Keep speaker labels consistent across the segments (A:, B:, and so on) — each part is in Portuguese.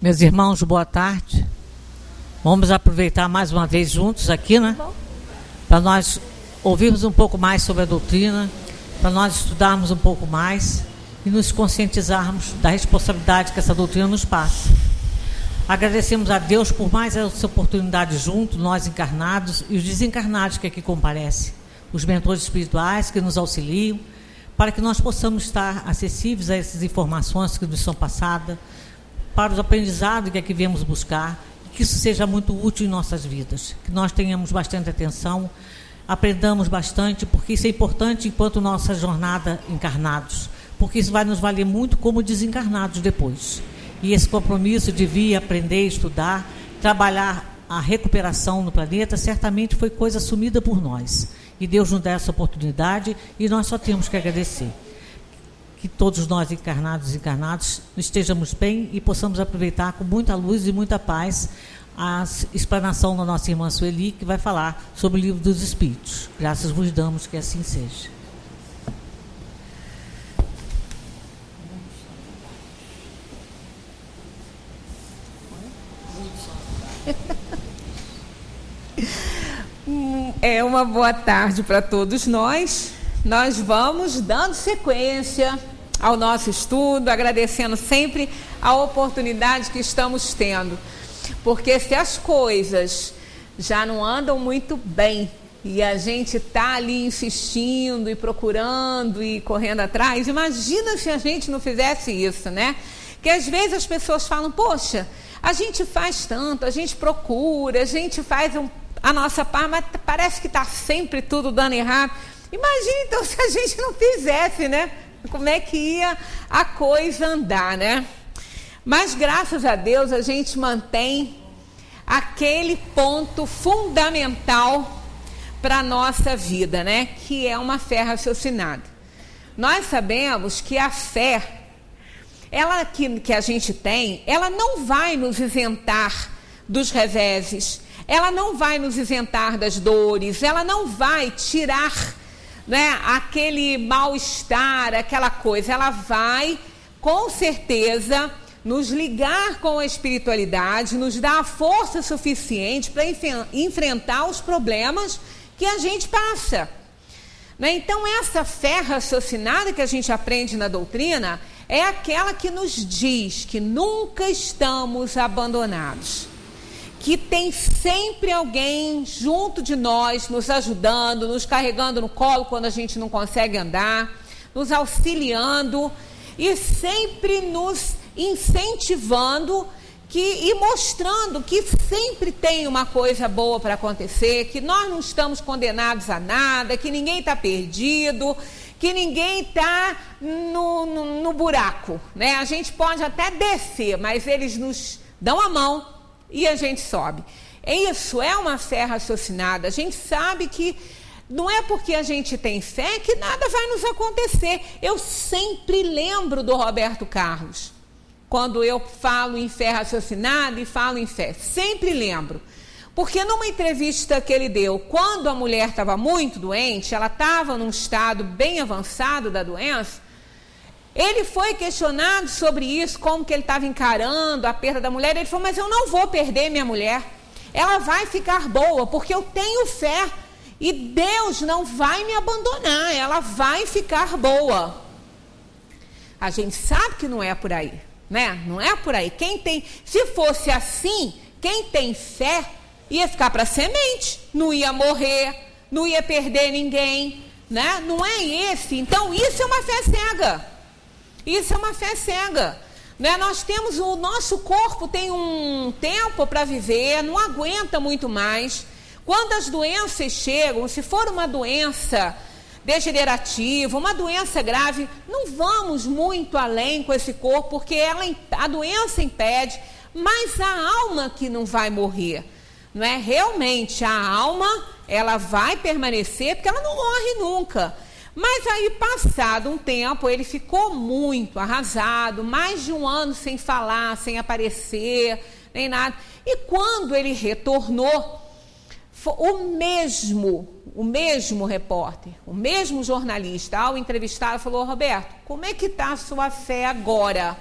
A: Meus irmãos, boa tarde. Vamos aproveitar mais uma vez juntos aqui, né? Para nós ouvirmos um pouco mais sobre a doutrina, para nós estudarmos um pouco mais e nos conscientizarmos da responsabilidade que essa doutrina nos passa. Agradecemos a Deus por mais essa oportunidade junto, nós encarnados e os desencarnados que aqui comparecem, os mentores espirituais que nos auxiliam, para que nós possamos estar acessíveis a essas informações que nos são passadas, para os aprendizados que aqui viemos buscar, que isso seja muito útil em nossas vidas, que nós tenhamos bastante atenção, aprendamos bastante, porque isso é importante enquanto nossa jornada encarnados, porque isso vai nos valer muito como desencarnados depois. E esse compromisso de vir aprender, estudar, trabalhar a recuperação no planeta, certamente foi coisa assumida por nós. E Deus nos dá essa oportunidade e nós só temos que agradecer que todos nós encarnados e encarnados estejamos bem e possamos aproveitar com muita luz e muita paz a explanação da nossa irmã Sueli, que vai falar sobre o livro dos Espíritos. Graças vos damos que assim seja.
B: É uma boa tarde para todos nós nós vamos dando sequência ao nosso estudo, agradecendo sempre a oportunidade que estamos tendo. Porque se as coisas já não andam muito bem e a gente está ali insistindo e procurando e correndo atrás, imagina se a gente não fizesse isso, né? Que às vezes as pessoas falam, poxa, a gente faz tanto, a gente procura, a gente faz um, a nossa parte, mas parece que está sempre tudo dando errado. Imagina então se a gente não fizesse, né? Como é que ia a coisa andar, né? Mas graças a Deus a gente mantém aquele ponto fundamental para a nossa vida, né? Que é uma fé raciocinada. Nós sabemos que a fé, ela que, que a gente tem, ela não vai nos isentar dos reveses, ela não vai nos isentar das dores, ela não vai tirar né, aquele mal-estar, aquela coisa, ela vai com certeza nos ligar com a espiritualidade, nos dar a força suficiente para enfrentar os problemas que a gente passa. Né? Então, essa fé raciocinada que a gente aprende na doutrina é aquela que nos diz que nunca estamos abandonados que tem sempre alguém junto de nós, nos ajudando, nos carregando no colo quando a gente não consegue andar, nos auxiliando e sempre nos incentivando que, e mostrando que sempre tem uma coisa boa para acontecer, que nós não estamos condenados a nada, que ninguém está perdido, que ninguém está no, no, no buraco. Né? A gente pode até descer, mas eles nos dão a mão e a gente sobe. Isso é uma fé raciocinada. A gente sabe que não é porque a gente tem fé que nada vai nos acontecer. Eu sempre lembro do Roberto Carlos. Quando eu falo em fé raciocinada e falo em fé. Sempre lembro. Porque numa entrevista que ele deu, quando a mulher estava muito doente, ela estava num estado bem avançado da doença, ele foi questionado sobre isso, como que ele estava encarando a perda da mulher. Ele falou: Mas eu não vou perder minha mulher. Ela vai ficar boa, porque eu tenho fé. E Deus não vai me abandonar. Ela vai ficar boa. A gente sabe que não é por aí, né? Não é por aí. Quem tem, se fosse assim, quem tem fé ia ficar para semente, não ia morrer, não ia perder ninguém, né? Não é esse. Então isso é uma fé cega. Isso é uma fé cega. Né? Nós temos o nosso corpo tem um tempo para viver, não aguenta muito mais. Quando as doenças chegam, se for uma doença degenerativa, uma doença grave, não vamos muito além com esse corpo, porque ela, a doença impede, mas a alma que não vai morrer. Não é realmente a alma, ela vai permanecer, porque ela não morre nunca. Mas aí, passado um tempo, ele ficou muito arrasado, mais de um ano sem falar, sem aparecer, nem nada. E quando ele retornou, o mesmo, o mesmo repórter, o mesmo jornalista, ao entrevistá-lo, falou: Roberto, como é que está a sua fé agora?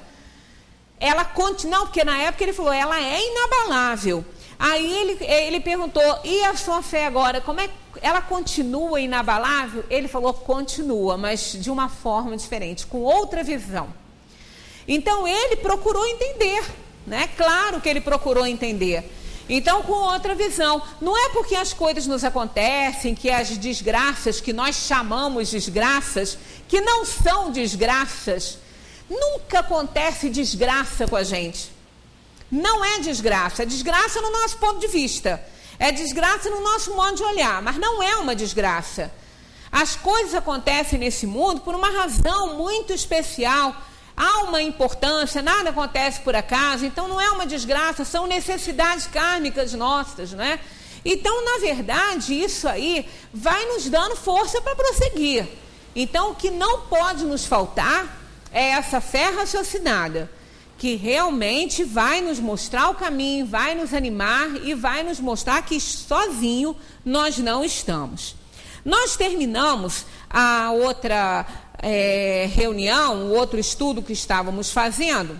B: ela continua, porque na época ele falou, ela é inabalável. Aí ele, ele perguntou, e a sua fé agora, como é ela continua inabalável? Ele falou, continua, mas de uma forma diferente, com outra visão. Então ele procurou entender, né? Claro que ele procurou entender. Então, com outra visão. Não é porque as coisas nos acontecem, que as desgraças que nós chamamos desgraças, que não são desgraças. Nunca acontece desgraça com a gente. Não é desgraça. É desgraça no nosso ponto de vista. É desgraça no nosso modo de olhar, mas não é uma desgraça. As coisas acontecem nesse mundo por uma razão muito especial. Há uma importância, nada acontece por acaso, então não é uma desgraça, são necessidades kármicas nossas, né? Então, na verdade, isso aí vai nos dando força para prosseguir. Então, o que não pode nos faltar é essa fé raciocinada que realmente vai nos mostrar o caminho, vai nos animar e vai nos mostrar que sozinho nós não estamos. Nós terminamos a outra é, reunião, o outro estudo que estávamos fazendo,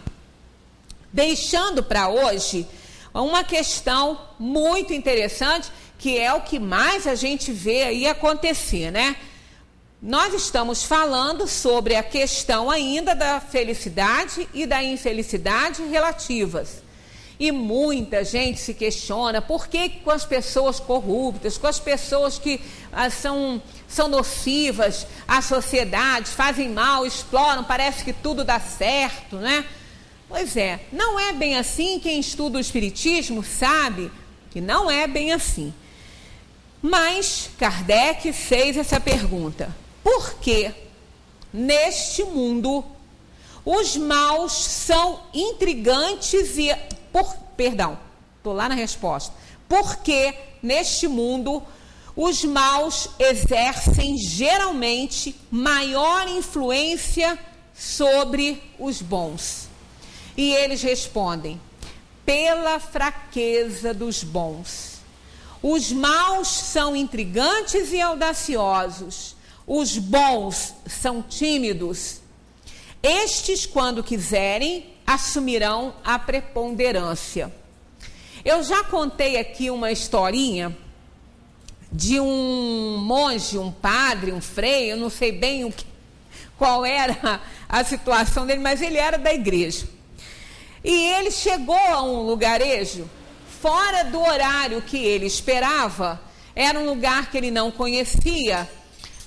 B: deixando para hoje uma questão muito interessante, que é o que mais a gente vê aí acontecer, né? Nós estamos falando sobre a questão ainda da felicidade e da infelicidade relativas. E muita gente se questiona por que com as pessoas corruptas, com as pessoas que ah, são, são nocivas à sociedade, fazem mal, exploram, parece que tudo dá certo, né? Pois é, não é bem assim. Quem estuda o Espiritismo sabe que não é bem assim. Mas Kardec fez essa pergunta: porque neste mundo os maus são intrigantes e por, perdão, estou lá na resposta. Porque neste mundo os maus exercem geralmente maior influência sobre os bons. E eles respondem: pela fraqueza dos bons. Os maus são intrigantes e audaciosos os bons são tímidos. Estes, quando quiserem, assumirão a preponderância. Eu já contei aqui uma historinha de um monge, um padre, um frei, eu não sei bem o que, qual era a situação dele, mas ele era da igreja. E ele chegou a um lugarejo fora do horário que ele esperava, era um lugar que ele não conhecia,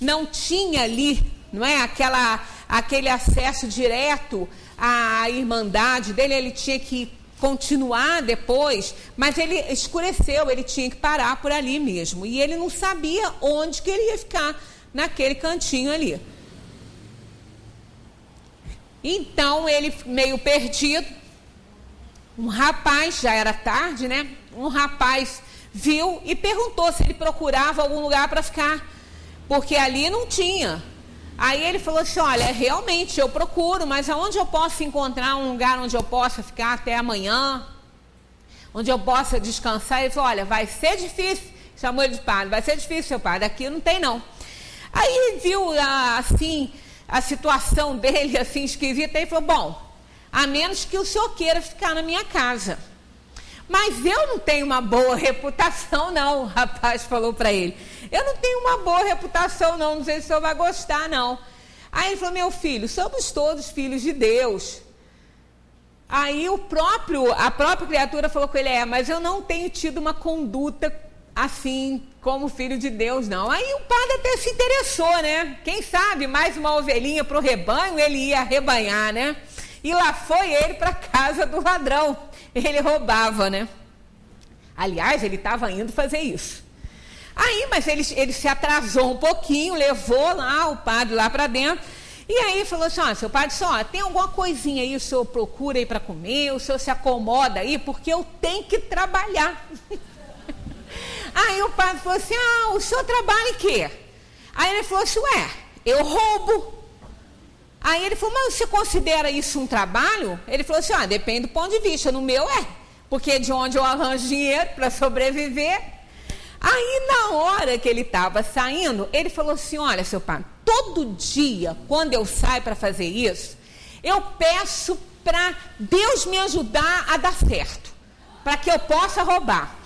B: não tinha ali, não é, aquela aquele acesso direto à irmandade dele, ele tinha que continuar depois, mas ele escureceu, ele tinha que parar por ali mesmo. E ele não sabia onde que ele ia ficar naquele cantinho ali. Então ele meio perdido, um rapaz, já era tarde, né? Um rapaz viu e perguntou se ele procurava algum lugar para ficar porque ali não tinha. Aí ele falou assim: Olha, realmente eu procuro, mas aonde eu posso encontrar um lugar onde eu possa ficar até amanhã? Onde eu possa descansar? Ele falou: Olha, vai ser difícil. Chamou ele de padre: Vai ser difícil, seu padre. Aqui não tem, não. Aí viu assim a situação dele assim esquisita e falou: Bom, a menos que o senhor queira ficar na minha casa. Mas eu não tenho uma boa reputação, não, o rapaz falou para ele. Eu não tenho uma boa reputação, não. Não sei se o senhor vai gostar, não. Aí ele falou: Meu filho, somos todos filhos de Deus. Aí o próprio, a própria criatura falou com ele: É, mas eu não tenho tido uma conduta assim como filho de Deus, não. Aí o padre até se interessou, né? Quem sabe mais uma ovelhinha para o rebanho ele ia rebanhar, né? E lá foi ele para casa do ladrão ele roubava, né? Aliás, ele estava indo fazer isso. Aí, mas ele, ele se atrasou um pouquinho, levou lá o padre lá para dentro. E aí falou assim: ó, seu padre, só tem alguma coisinha aí, o senhor procura aí para comer, o senhor se acomoda aí, porque eu tenho que trabalhar. aí o padre falou assim: ah, o senhor trabalha em quê? Aí ele falou assim: ué, eu roubo. Aí ele falou, mas você considera isso um trabalho? Ele falou assim, ah, depende do ponto de vista. No meu é, porque de onde eu arranjo dinheiro para sobreviver. Aí na hora que ele estava saindo, ele falou assim, olha seu pai, todo dia quando eu saio para fazer isso, eu peço para Deus me ajudar a dar certo, para que eu possa roubar.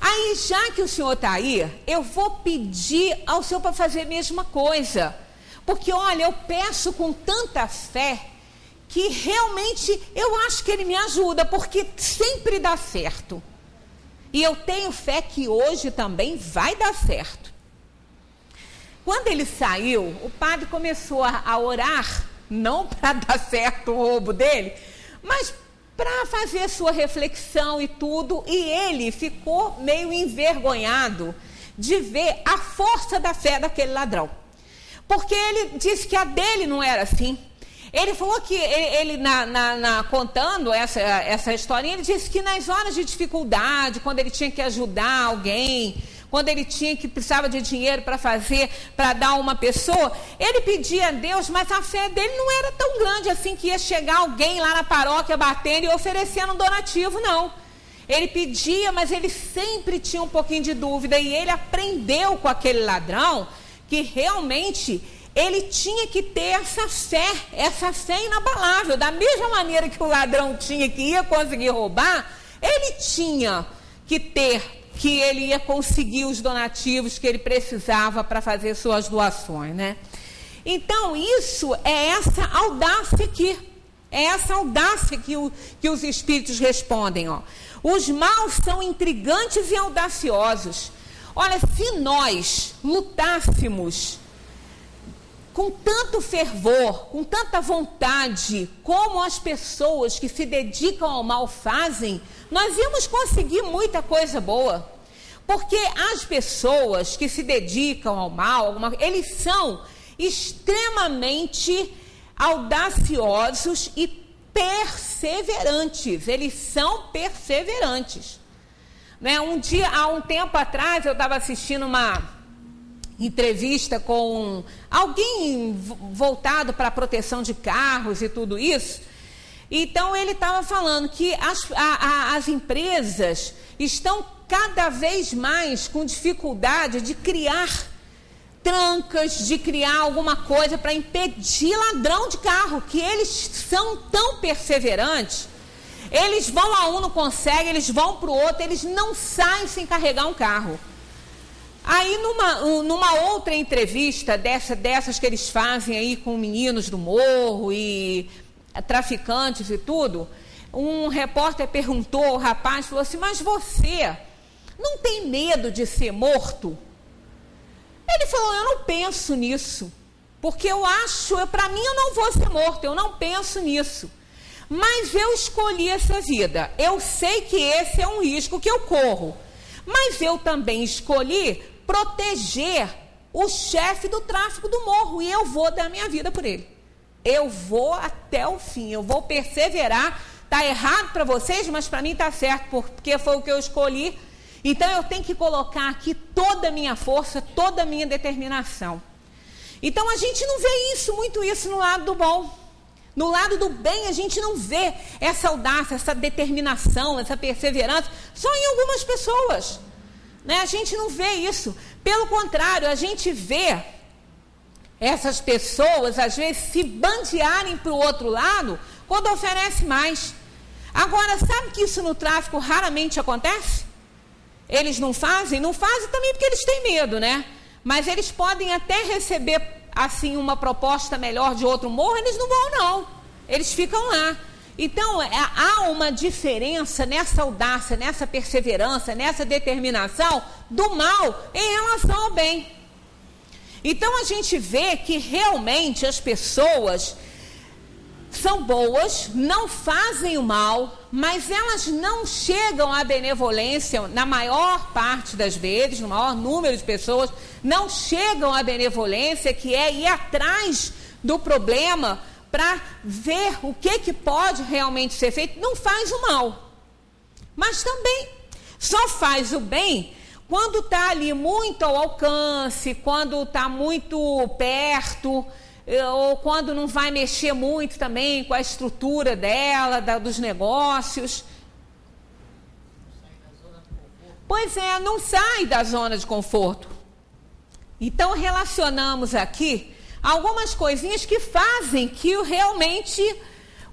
B: Aí, já que o senhor está aí, eu vou pedir ao senhor para fazer a mesma coisa. Porque, olha, eu peço com tanta fé que realmente eu acho que ele me ajuda, porque sempre dá certo. E eu tenho fé que hoje também vai dar certo. Quando ele saiu, o padre começou a, orar, não para dar certo o roubo dele, mas para fazer sua reflexão e tudo, e ele ficou meio envergonhado de ver a força da fé daquele ladrão. Porque ele disse que a dele não era assim. Ele falou que ele, ele na, na, na, contando essa, essa historinha, ele disse que nas horas de dificuldade, quando ele tinha que ajudar alguém, quando ele tinha que precisava de dinheiro para fazer, para dar a uma pessoa, ele pedia a Deus, mas a fé dele não era tão grande assim que ia chegar alguém lá na paróquia batendo e oferecendo um donativo, não. Ele pedia, mas ele sempre tinha um pouquinho de dúvida e ele aprendeu com aquele ladrão que realmente ele tinha que ter essa fé, essa fé inabalável. Da mesma maneira que o ladrão tinha que ia conseguir roubar, ele tinha que ter que ele ia conseguir os donativos que ele precisava para fazer suas doações, né? Então, isso é essa audácia aqui. É essa audácia que, o, que os espíritos respondem. Ó. Os maus são intrigantes e audaciosos. Olha, se nós lutássemos com tanto fervor, com tanta vontade, como as pessoas que se dedicam ao mal fazem, nós íamos conseguir muita coisa boa. Porque as pessoas que se dedicam ao mal, eles são extremamente audaciosos e perseverantes. Eles são perseverantes. Né? Um dia, há um tempo atrás, eu estava assistindo uma entrevista com alguém voltado para a proteção de carros e tudo isso. Então ele estava falando que as, a, a, as empresas estão cada vez mais com dificuldade de criar trancas, de criar alguma coisa para impedir ladrão de carro, que eles são tão perseverantes. Eles vão a um, não conseguem, eles vão para o outro, eles não saem sem carregar um carro. Aí, numa, numa outra entrevista dessa, dessas que eles fazem aí com meninos do morro e traficantes e tudo, um repórter perguntou ao rapaz, falou assim, mas você não tem medo de ser morto? Ele falou, eu não penso nisso, porque eu acho, para mim eu não vou ser morto, eu não penso nisso. Mas eu escolhi essa vida, eu sei que esse é um risco que eu corro, mas eu também escolhi proteger o chefe do tráfico do morro e eu vou dar minha vida por ele. Eu vou até o fim, eu vou perseverar. Tá errado para vocês, mas para mim tá certo, porque foi o que eu escolhi. Então eu tenho que colocar aqui toda a minha força, toda a minha determinação. Então a gente não vê isso, muito isso no lado do bom. No lado do bem, a gente não vê essa audácia, essa determinação, essa perseverança, só em algumas pessoas. Né? A gente não vê isso. Pelo contrário, a gente vê essas pessoas, às vezes, se bandearem para o outro lado quando oferece mais. Agora, sabe que isso no tráfico raramente acontece? Eles não fazem? Não fazem também porque eles têm medo, né? Mas eles podem até receber, assim, uma proposta melhor de outro morro, eles não vão, não. Eles ficam lá. Então, é, há uma diferença nessa audácia, nessa perseverança, nessa determinação do mal em relação ao bem. Então, a gente vê que realmente as pessoas são boas, não fazem o mal, mas elas não chegam à benevolência, na maior parte das vezes, no maior número de pessoas, não chegam à benevolência, que é ir atrás do problema para ver o que, que pode realmente ser feito, não faz o mal. Mas também só faz o bem quando está ali muito ao alcance, quando está muito perto, eh, ou quando não vai mexer muito também com a estrutura dela, da, dos negócios. Pois é, não sai da zona de conforto. Então relacionamos aqui algumas coisinhas que fazem que realmente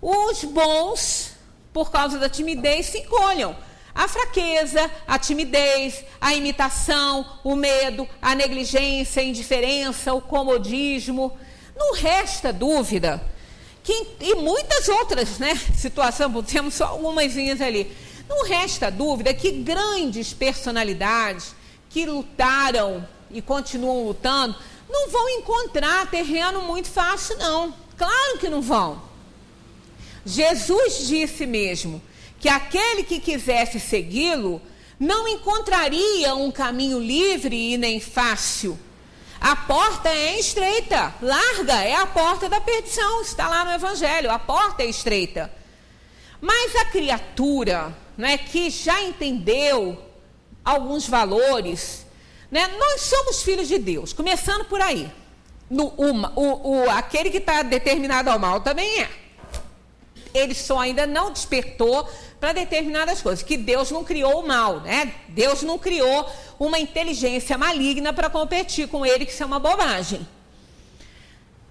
B: os bons, por causa da timidez, se encolham. A fraqueza, a timidez, a imitação, o medo, a negligência, a indiferença, o comodismo. Não resta dúvida que, e muitas outras né, situações, temos só algumas ali. Não resta dúvida que grandes personalidades que lutaram e continuam lutando não vão encontrar terreno muito fácil, não. Claro que não vão. Jesus disse mesmo que aquele que quisesse segui-lo não encontraria um caminho livre e nem fácil. A porta é estreita, larga é a porta da perdição, está lá no Evangelho, a porta é estreita. Mas a criatura né, que já entendeu alguns valores, né, nós somos filhos de Deus, começando por aí. No, o, o, aquele que está determinado ao mal também é. Ele só ainda não despertou para determinadas coisas, que Deus não criou o mal, né? Deus não criou uma inteligência maligna para competir com ele, que isso é uma bobagem.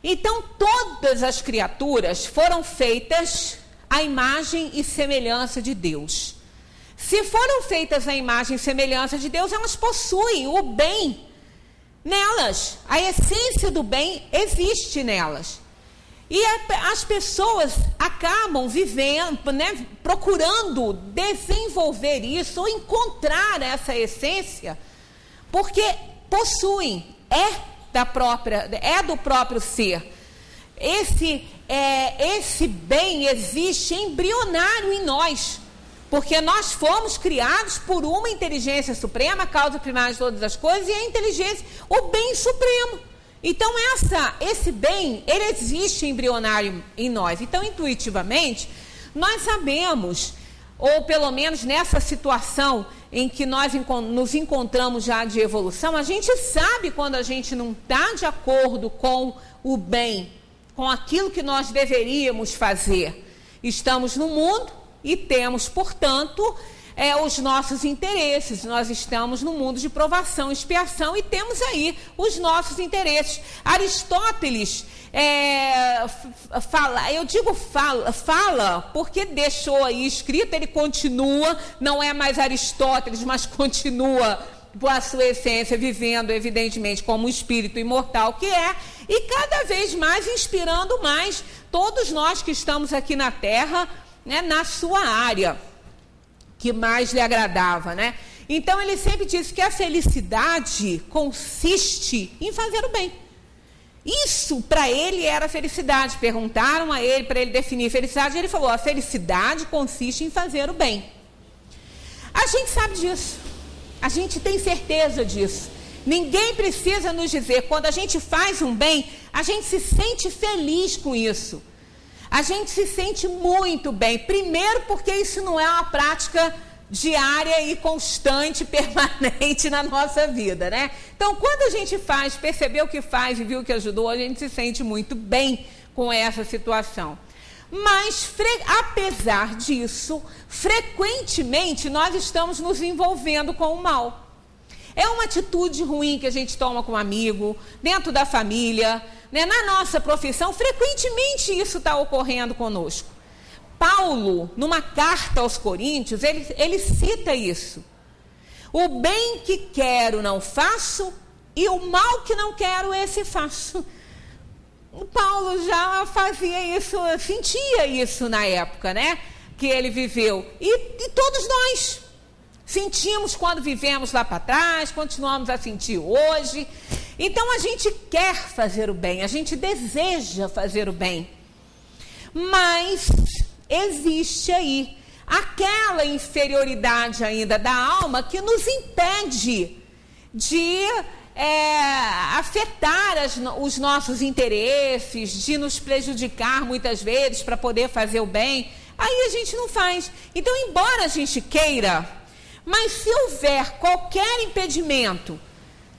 B: Então, todas as criaturas foram feitas à imagem e semelhança de Deus. Se foram feitas à imagem e semelhança de Deus, elas possuem o bem nelas. A essência do bem existe nelas. E a, as pessoas acabam vivendo, né, procurando desenvolver isso ou encontrar essa essência, porque possuem, é da própria, é do próprio ser. Esse, é, esse bem existe embrionário em nós, porque nós fomos criados por uma inteligência suprema, causa primária de todas as coisas, e a inteligência, o bem supremo. Então, essa, esse bem, ele existe embrionário em nós. Então, intuitivamente, nós sabemos, ou pelo menos nessa situação em que nós nos encontramos já de evolução, a gente sabe quando a gente não está de acordo com o bem, com aquilo que nós deveríamos fazer. Estamos no mundo e temos, portanto, é, os nossos interesses. Nós estamos no mundo de provação, expiação e temos aí os nossos interesses. Aristóteles é, fala, eu digo fala, fala porque deixou aí escrito, ele continua, não é mais Aristóteles, mas continua por a sua essência, vivendo, evidentemente, como um espírito imortal que é, e cada vez mais inspirando mais todos nós que estamos aqui na Terra, né, na sua área que mais lhe agradava, né? Então ele sempre disse que a felicidade consiste em fazer o bem. Isso para ele era felicidade. Perguntaram a ele para ele definir felicidade, ele falou: a felicidade consiste em fazer o bem. A gente sabe disso. A gente tem certeza disso. Ninguém precisa nos dizer, quando a gente faz um bem, a gente se sente feliz com isso a gente se sente muito bem. Primeiro, porque isso não é uma prática diária e constante, permanente na nossa vida, né? Então, quando a gente faz, percebeu que faz e viu que ajudou, a gente se sente muito bem com essa situação. Mas, apesar disso, frequentemente nós estamos nos envolvendo com o mal. É uma atitude ruim que a gente toma com um amigo, dentro da família, né? Na nossa profissão, frequentemente isso está ocorrendo conosco. Paulo, numa carta aos Coríntios, ele, ele cita isso. O bem que quero não faço, e o mal que não quero, esse faço. O Paulo já fazia isso, sentia isso na época, né? Que ele viveu. E, e todos nós sentimos quando vivemos lá para trás, continuamos a sentir hoje. Então a gente quer fazer o bem, a gente deseja fazer o bem. Mas existe aí aquela inferioridade ainda da alma que nos impede de é, afetar as, os nossos interesses, de nos prejudicar muitas vezes para poder fazer o bem. Aí a gente não faz. Então, embora a gente queira, mas se houver qualquer impedimento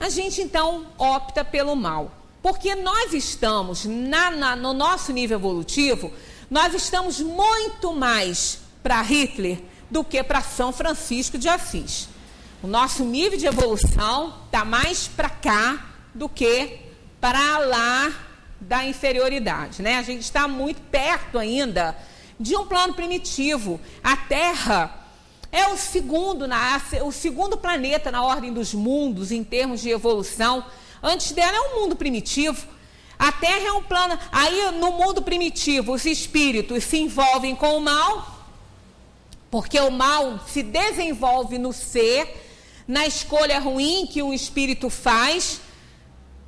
B: a gente então opta pelo mal. Porque nós estamos, na, na, no nosso nível evolutivo, nós estamos muito mais para Hitler do que para São Francisco de Assis. O nosso nível de evolução está mais para cá do que para lá da inferioridade. Né? A gente está muito perto ainda de um plano primitivo. A Terra é o segundo, na, o segundo planeta na ordem dos mundos em termos de evolução. Antes dela é um mundo primitivo. A Terra é um plano. Aí, no mundo primitivo, os espíritos se envolvem com o mal, porque o mal se desenvolve no ser, na escolha ruim que o espírito faz,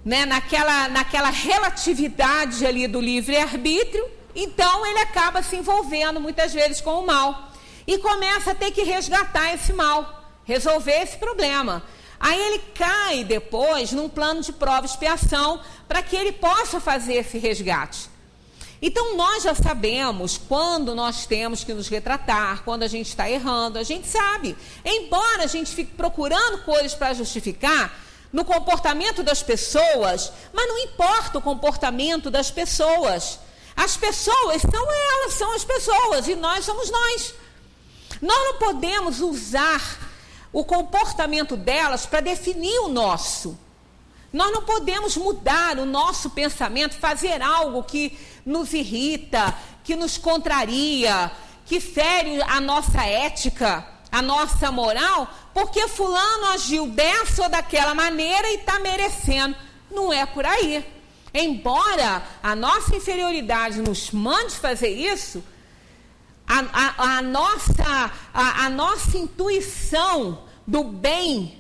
B: né, naquela, naquela relatividade ali do livre-arbítrio. Então, ele acaba se envolvendo muitas vezes com o mal e começa a ter que resgatar esse mal, resolver esse problema. Aí ele cai depois num plano de prova e expiação para que ele possa fazer esse resgate. Então nós já sabemos quando nós temos que nos retratar, quando a gente está errando, a gente sabe. Embora a gente fique procurando coisas para justificar no comportamento das pessoas, mas não importa o comportamento das pessoas. As pessoas são elas, são as pessoas e nós somos nós. Nós não podemos usar o comportamento delas para definir o nosso. Nós não podemos mudar o nosso pensamento, fazer algo que nos irrita, que nos contraria, que fere a nossa ética, a nossa moral, porque fulano agiu dessa ou daquela maneira e está merecendo. Não é por aí. Embora a nossa inferioridade nos mande fazer isso, a, a, a nossa, a, a nossa intuição do bem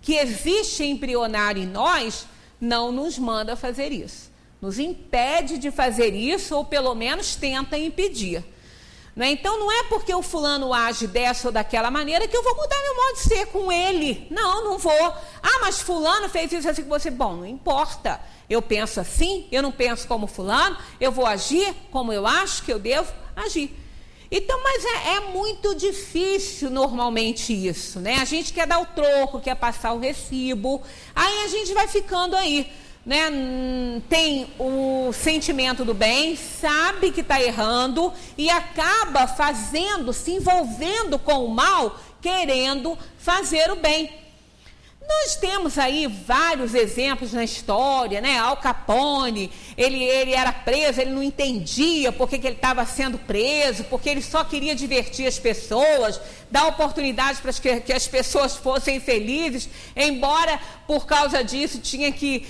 B: que existe embrionário em nós não nos manda fazer isso. Nos impede de fazer isso, ou pelo menos tenta impedir. Né? Então não é porque o fulano age dessa ou daquela maneira que eu vou mudar meu modo de ser com ele. Não, não vou. Ah, mas fulano fez isso assim com você. Bom, não importa. Eu penso assim, eu não penso como fulano, eu vou agir como eu acho que eu devo agir. Então, mas é, é, muito difícil normalmente isso, né? A gente quer dar o troco, quer passar o recibo, aí a gente vai ficando aí, né? Tem o sentimento do bem, sabe que está errando e acaba fazendo, se envolvendo com o mal, querendo fazer o bem. Nós temos aí vários exemplos na história, né? Al Capone, ele, ele era preso, ele não entendia por que, que ele estava sendo preso, porque ele só queria divertir as pessoas, dar oportunidade para que, que as pessoas fossem felizes, embora por causa disso tinha que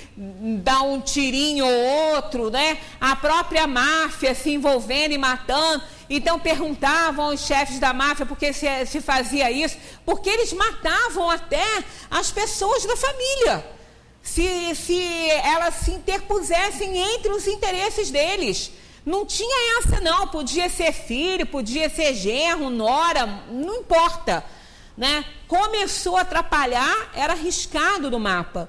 B: dar um tirinho ou outro, né? A própria máfia se envolvendo e matando. Então perguntavam aos chefes da máfia por que se, se fazia isso, porque eles matavam até as pessoas da família. Se, se elas se interpusessem entre os interesses deles. Não tinha essa, não. Podia ser filho, podia ser genro, nora, não importa. Né? Começou a atrapalhar, era arriscado no mapa.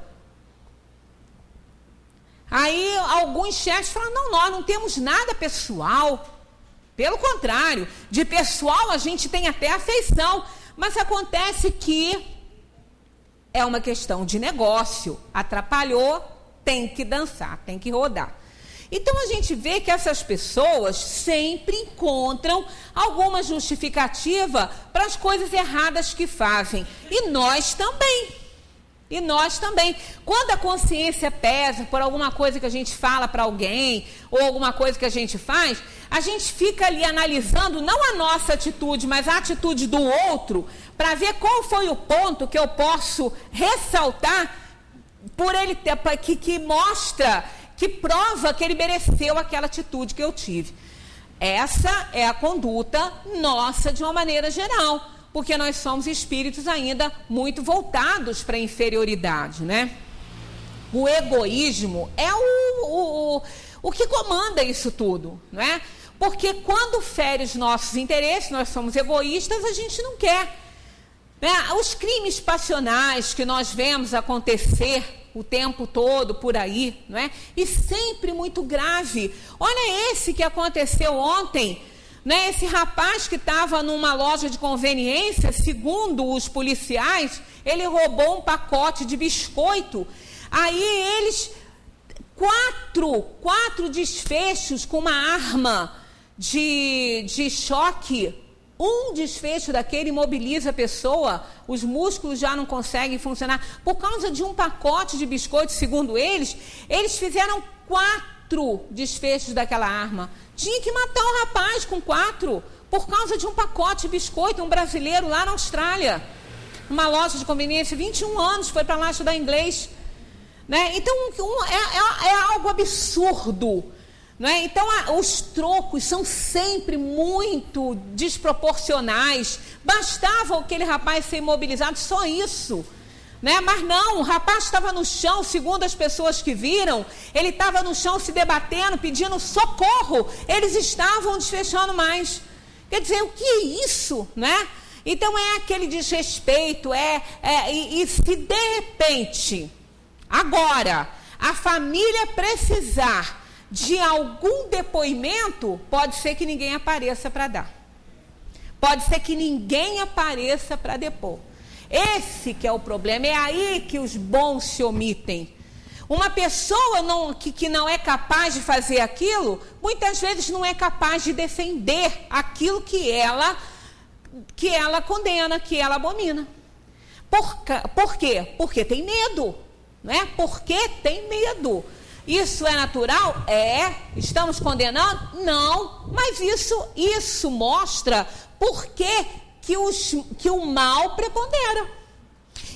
B: Aí alguns chefes falaram: não, nós não temos nada pessoal. Pelo contrário, de pessoal a gente tem até afeição, mas acontece que é uma questão de negócio. Atrapalhou, tem que dançar, tem que rodar. Então a gente vê que essas pessoas sempre encontram alguma justificativa para as coisas erradas que fazem. E nós também. E nós também. Quando a consciência pesa por alguma coisa que a gente fala para alguém, ou alguma coisa que a gente faz, a gente fica ali analisando não a nossa atitude, mas a atitude do outro, para ver qual foi o ponto que eu posso ressaltar por ele ter, que, que mostra, que prova que ele mereceu aquela atitude que eu tive. Essa é a conduta nossa de uma maneira geral porque nós somos espíritos ainda muito voltados para a inferioridade, né? O egoísmo é o, o, o que comanda isso tudo, não é? Porque quando fere os nossos interesses, nós somos egoístas, a gente não quer. Né? Os crimes passionais que nós vemos acontecer o tempo todo por aí, não é? E sempre muito grave. Olha esse que aconteceu ontem né? Esse rapaz que estava numa loja de conveniência, segundo os policiais, ele roubou um pacote de biscoito. Aí eles, quatro, quatro desfechos com uma arma de, de choque. Um desfecho daquele imobiliza a pessoa, os músculos já não conseguem funcionar. Por causa de um pacote de biscoito, segundo eles, eles fizeram quatro quatro desfechos daquela arma. Tinha que matar o rapaz com quatro, por causa de um pacote de biscoito, um brasileiro lá na Austrália. Uma loja de conveniência, 21 anos, foi para lá estudar inglês. Né? Então, um, é, é, é, algo absurdo. Né? Então, a, os trocos são sempre muito desproporcionais. Bastava aquele rapaz ser imobilizado, só isso. Né? Mas não, o rapaz estava no chão, segundo as pessoas que viram, ele estava no chão se debatendo, pedindo socorro. Eles estavam desfechando mais. Quer dizer, o que é isso, né? Então é aquele desrespeito, é, é e, e se de repente, agora, a família precisar de algum depoimento, pode ser que ninguém apareça para dar. Pode ser que ninguém apareça para depor. Esse que é o problema, é aí que os bons se omitem. Uma pessoa não, que, que não é capaz de fazer aquilo, muitas vezes não é capaz de defender aquilo que ela, que ela condena, que ela abomina. Por, por quê? Porque tem medo. Né? Porque tem medo. Isso é natural? É. Estamos condenando? Não. Mas isso, isso mostra por que os, que o mal prepondera.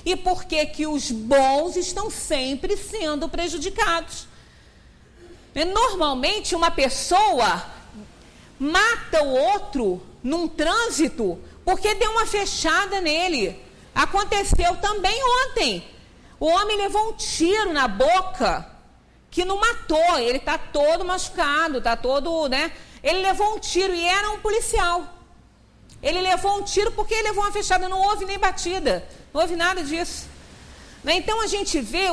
B: E por que, que os bons estão sempre sendo prejudicados. Normalmente, uma pessoa mata o outro num trânsito porque deu uma fechada nele. Aconteceu também ontem. O homem levou um tiro na boca que não matou. Ele está todo machucado, está todo, né? Ele levou um tiro e era um policial. Ele levou um tiro porque ele levou uma fechada, não houve nem batida, não houve nada disso. Né? Então a gente vê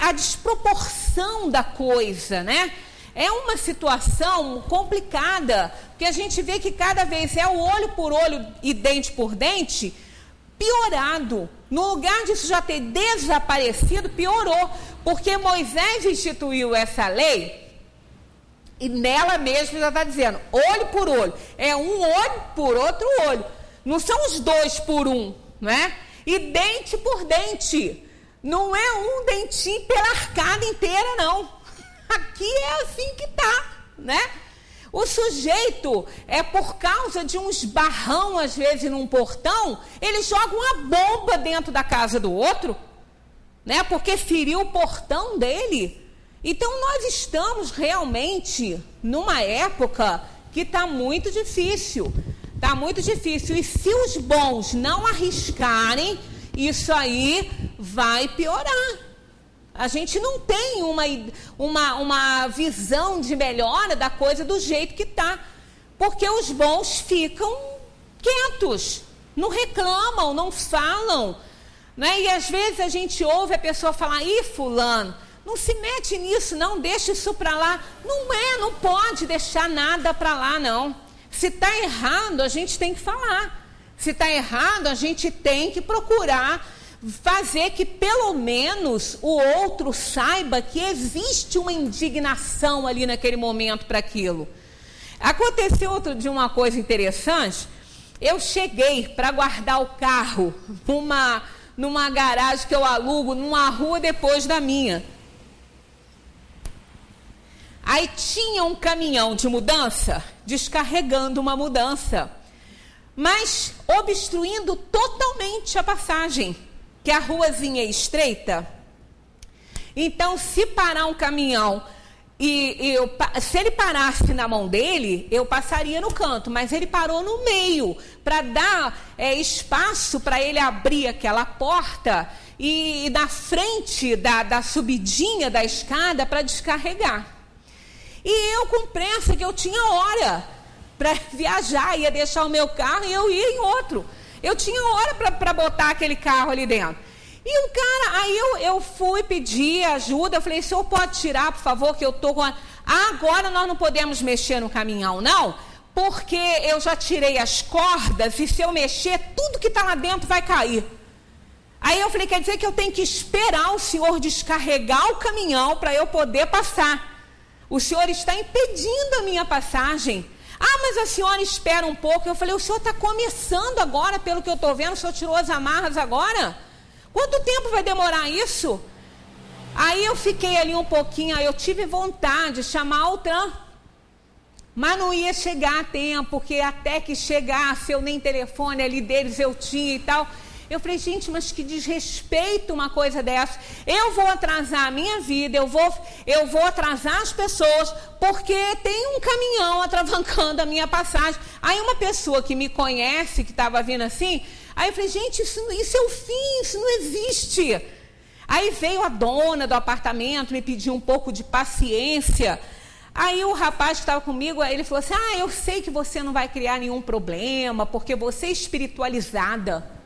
B: a desproporção da coisa, né? É uma situação complicada, porque a gente vê que cada vez é o olho por olho e dente por dente piorado. No lugar disso já ter desaparecido, piorou, porque Moisés instituiu essa lei e nela mesmo já está dizendo, olho por olho. É um olho por outro olho. Não são os dois por um, né? E dente por dente. Não é um dentinho pela arcada inteira, não. Aqui é assim que tá, né? O sujeito é por causa de um esbarrão, às vezes, num portão, ele joga uma bomba dentro da casa do outro, né? Porque feriu o portão dele. Então, nós estamos realmente numa época que está muito difícil. Está muito difícil. E se os bons não arriscarem, isso aí vai piorar. A gente não tem uma, uma, uma visão de melhora da coisa do jeito que está. Porque os bons ficam quietos, não reclamam, não falam. Né? E às vezes a gente ouve a pessoa falar, ih, fulano, não se mete nisso, não, deixa isso para lá. Não é, não pode deixar nada para lá, não. Se está errado, a gente tem que falar. Se está errado, a gente tem que procurar fazer que pelo menos o outro saiba que existe uma indignação ali naquele momento para aquilo. Aconteceu outro de uma coisa interessante. Eu cheguei para guardar o carro numa, numa garagem que eu alugo numa rua depois da minha. Aí tinha um caminhão de mudança descarregando uma mudança, mas obstruindo totalmente a passagem, que a ruazinha é estreita. Então, se parar um caminhão e, eu, se ele parasse na mão dele, eu passaria no canto, mas ele parou no meio para dar é, espaço para ele abrir aquela porta e, e na frente da, da subidinha da escada para descarregar. E eu com pressa, que eu tinha hora para viajar, ia deixar o meu carro e eu ia em outro. Eu tinha hora para botar aquele carro ali dentro. E o cara, aí eu, eu fui pedir ajuda, eu falei, senhor pode tirar, por favor, que eu tô com. A... Agora nós não podemos mexer no caminhão, não, porque eu já tirei as cordas e se eu mexer, tudo que está lá dentro vai cair. Aí eu falei, quer dizer que eu tenho que esperar o senhor descarregar o caminhão para eu poder passar. O senhor está impedindo a minha passagem. Ah, mas a senhora espera um pouco. Eu falei, o senhor está começando agora, pelo que eu estou vendo, o senhor tirou as amarras agora? Quanto tempo vai demorar isso? Aí eu fiquei ali um pouquinho, aí eu tive vontade de chamar o TRAN. Mas não ia chegar a tempo, porque até que chegasse, eu nem telefone ali deles eu tinha e tal. Eu falei, gente, mas que desrespeito uma coisa dessa. Eu vou atrasar a minha vida, eu vou, eu vou atrasar as pessoas, porque tem um caminhão atravancando a minha passagem. Aí uma pessoa que me conhece, que estava vindo assim, aí eu falei, gente, isso, isso é o fim, isso não existe. Aí veio a dona do apartamento, me pediu um pouco de paciência. Aí o rapaz que estava comigo, ele falou assim: Ah, eu sei que você não vai criar nenhum problema, porque você é espiritualizada.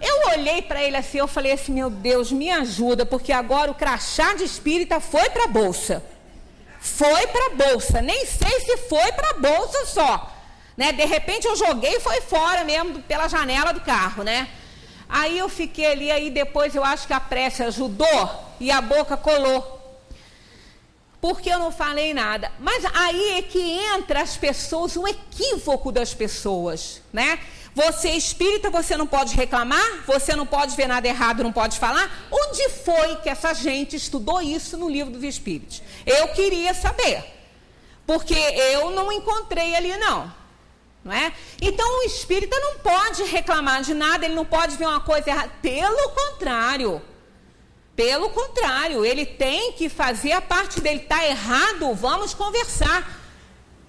B: Eu olhei para ele assim, eu falei assim, meu Deus, me ajuda, porque agora o crachá de espírita foi para a bolsa. Foi para a bolsa, nem sei se foi para a bolsa só. Né? De repente eu joguei e foi fora mesmo pela janela do carro, né? Aí eu fiquei ali, aí depois eu acho que a prece ajudou e a boca colou. Porque eu não falei nada. Mas aí é que entra as pessoas, o equívoco das pessoas, né? Você é espírita, você não pode reclamar, você não pode ver nada errado, não pode falar. Onde foi que essa gente estudou isso no livro dos espíritos? Eu queria saber. Porque eu não encontrei ali, não. Não é? Então o espírita não pode reclamar de nada, ele não pode ver uma coisa errada. Pelo contrário. Pelo contrário, ele tem que fazer a parte dele. Está errado, vamos conversar.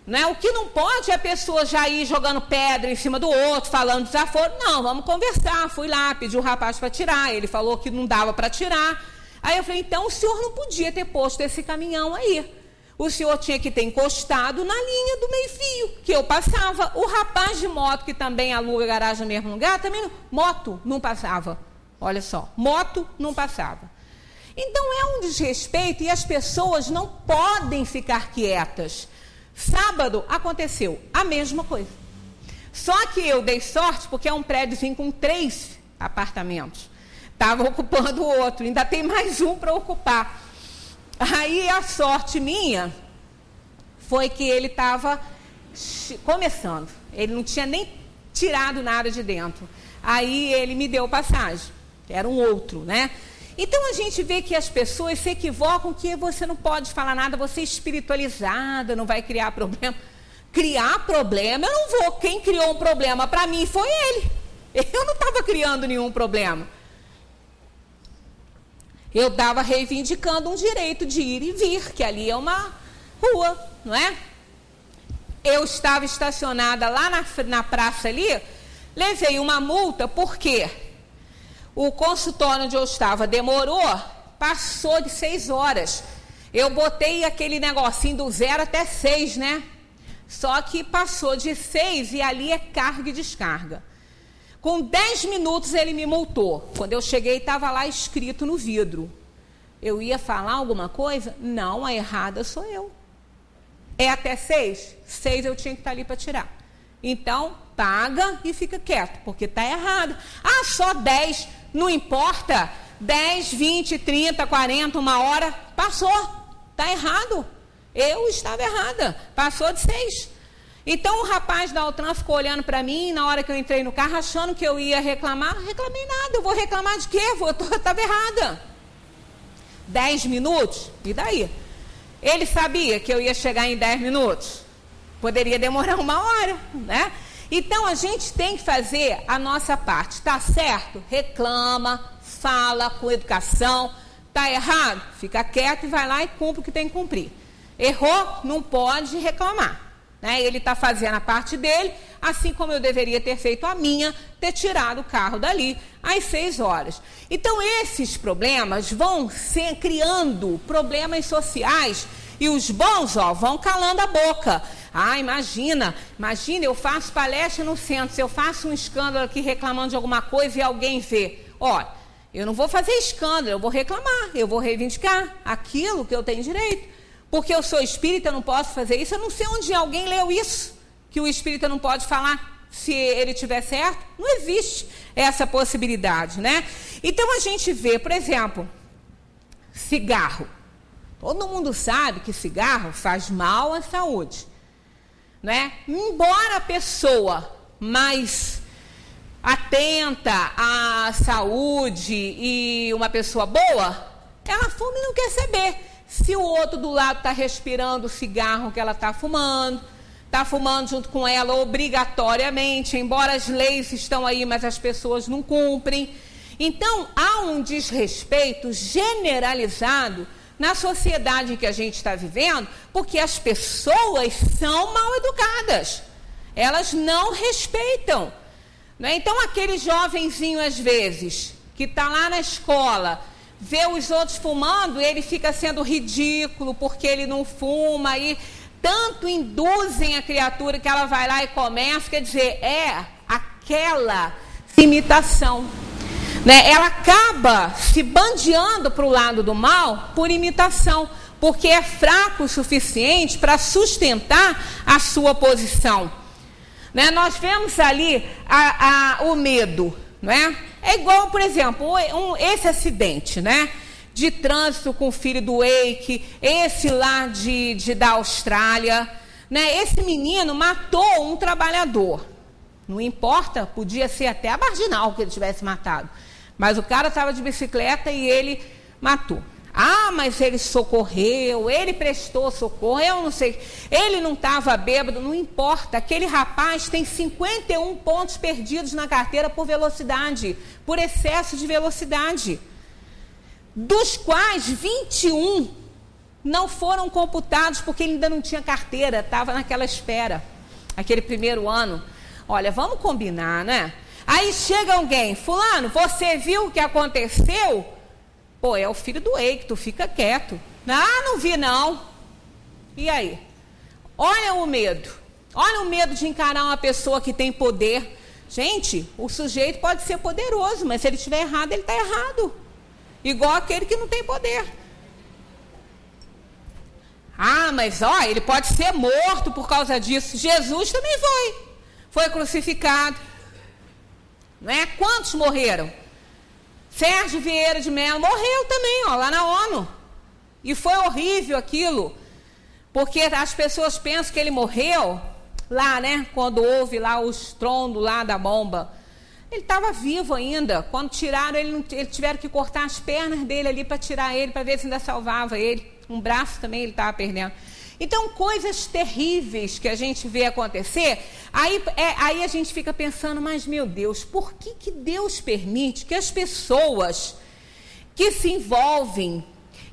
B: Né? O que não pode é a pessoa já ir jogando pedra em cima do outro, falando desaforo. Não, vamos conversar. Fui lá, pedi o rapaz para tirar. Ele falou que não dava para tirar. Aí eu falei, então o senhor não podia ter posto esse caminhão aí. O senhor tinha que ter encostado na linha do meio-fio, que eu passava. O rapaz de moto, que também aluga garagem no mesmo lugar, também não, moto não passava. Olha só, moto não passava. Então é um desrespeito e as pessoas não podem ficar quietas. Sábado aconteceu a mesma coisa. Só que eu dei sorte porque é um prédio com três apartamentos. Estava ocupando o outro, ainda tem mais um para ocupar. Aí a sorte minha foi que ele estava começando. Ele não tinha nem tirado nada de dentro. Aí ele me deu passagem. Era um outro, né? Então a gente vê que as pessoas se equivocam que você não pode falar nada, você é espiritualizada, não vai criar problema. Criar problema, eu não vou. Quem criou um problema para mim foi ele. Eu não estava criando nenhum problema. Eu estava reivindicando um direito de ir e vir, que ali é uma rua, não é? Eu estava estacionada lá na, na praça ali, levei uma multa, por quê? O consultório onde eu estava demorou, passou de seis horas. Eu botei aquele negocinho do zero até seis, né? Só que passou de seis e ali é carga e descarga. Com dez minutos ele me multou. Quando eu cheguei, estava lá escrito no vidro. Eu ia falar alguma coisa? Não, a errada sou eu. É até seis? Seis eu tinha que estar ali para tirar. Então, paga e fica quieto, porque está errado. Ah, só dez. Não importa, 10, 20, 30, 40, uma hora, passou. Está errado. Eu estava errada. Passou de 6. Então o rapaz da Altran ficou olhando para mim, na hora que eu entrei no carro, achando que eu ia reclamar. Reclamei nada. Eu vou reclamar de quê? Eu estava errada. 10 minutos? E daí? Ele sabia que eu ia chegar em 10 minutos? Poderia demorar uma hora, né? Então a gente tem que fazer a nossa parte. Tá certo? Reclama, fala com educação. Tá errado? Fica quieto e vai lá e cumpre o que tem que cumprir. Errou? Não pode reclamar. Né? Ele está fazendo a parte dele, assim como eu deveria ter feito a minha, ter tirado o carro dali às seis horas. Então, esses problemas vão criando problemas sociais e os bons ó, vão calando a boca. Ah, imagina, imagina, eu faço palestra no centro, se eu faço um escândalo aqui reclamando de alguma coisa e alguém vê. Olha, eu não vou fazer escândalo, eu vou reclamar, eu vou reivindicar aquilo que eu tenho direito. Porque eu sou espírita, eu não posso fazer isso. Eu não sei onde alguém leu isso, que o espírita não pode falar se ele tiver certo. Não existe essa possibilidade, né? Então a gente vê, por exemplo, cigarro. Todo mundo sabe que cigarro faz mal à saúde né? Embora a pessoa mais atenta à saúde e uma pessoa boa Ela fuma e não quer saber se o outro do lado está respirando o cigarro que ela está fumando, está fumando junto com ela obrigatoriamente, embora as leis estão aí, mas as pessoas não cumprem. Então, há um desrespeito generalizado na sociedade que a gente está vivendo, porque as pessoas são mal educadas. Elas não respeitam. Né? Então, aquele jovenzinho, às vezes, que está lá na escola, vê os outros fumando, ele fica sendo ridículo porque ele não fuma e tanto induzem a criatura que ela vai lá e começa, quer dizer, é aquela imitação. Né? Ela acaba se bandeando para o lado do mal por imitação, porque é fraco o suficiente para sustentar a sua posição. Né? Nós vemos ali a, a, o medo, não é? É igual, por exemplo, um, esse acidente, né? De trânsito com o filho do Wake, esse lá de, de da Austrália, né? Esse menino matou um trabalhador. Não importa, podia ser até a marginal que ele tivesse matado. Mas o cara estava de bicicleta e ele matou. Ah, mas ele socorreu, ele prestou socorro, eu não sei. Ele não estava bêbado, não importa. Aquele rapaz tem 51 pontos perdidos na carteira por velocidade, por excesso de velocidade. Dos quais 21 não foram computados porque ele ainda não tinha carteira, estava naquela espera, aquele primeiro ano. Olha, vamos combinar, né? Aí chega alguém, fulano, você viu o que aconteceu? Pô, é o filho do Eike, tu fica quieto. Ah, não vi não. E aí? Olha o medo. Olha o medo de encarar uma pessoa que tem poder. Gente, o sujeito pode ser poderoso, mas se ele estiver errado, ele está errado. Igual aquele que não tem poder. Ah, mas ó, ele pode ser morto por causa disso. Jesus também foi. Foi crucificado. Não é? Quantos morreram? Sérgio Vieira de Mello morreu também, ó, lá na ONU. E foi horrível aquilo, porque as pessoas pensam que ele morreu lá, né? Quando houve lá o estrondo lá da bomba. Ele estava vivo ainda. Quando tiraram ele, ele tiveram que cortar as pernas dele ali para tirar ele, para ver se ainda salvava ele. Um braço também ele estava perdendo. Então, coisas terríveis que a gente vê acontecer, aí, é, aí a gente fica pensando, mas meu Deus, por que, que Deus permite que as pessoas que se envolvem,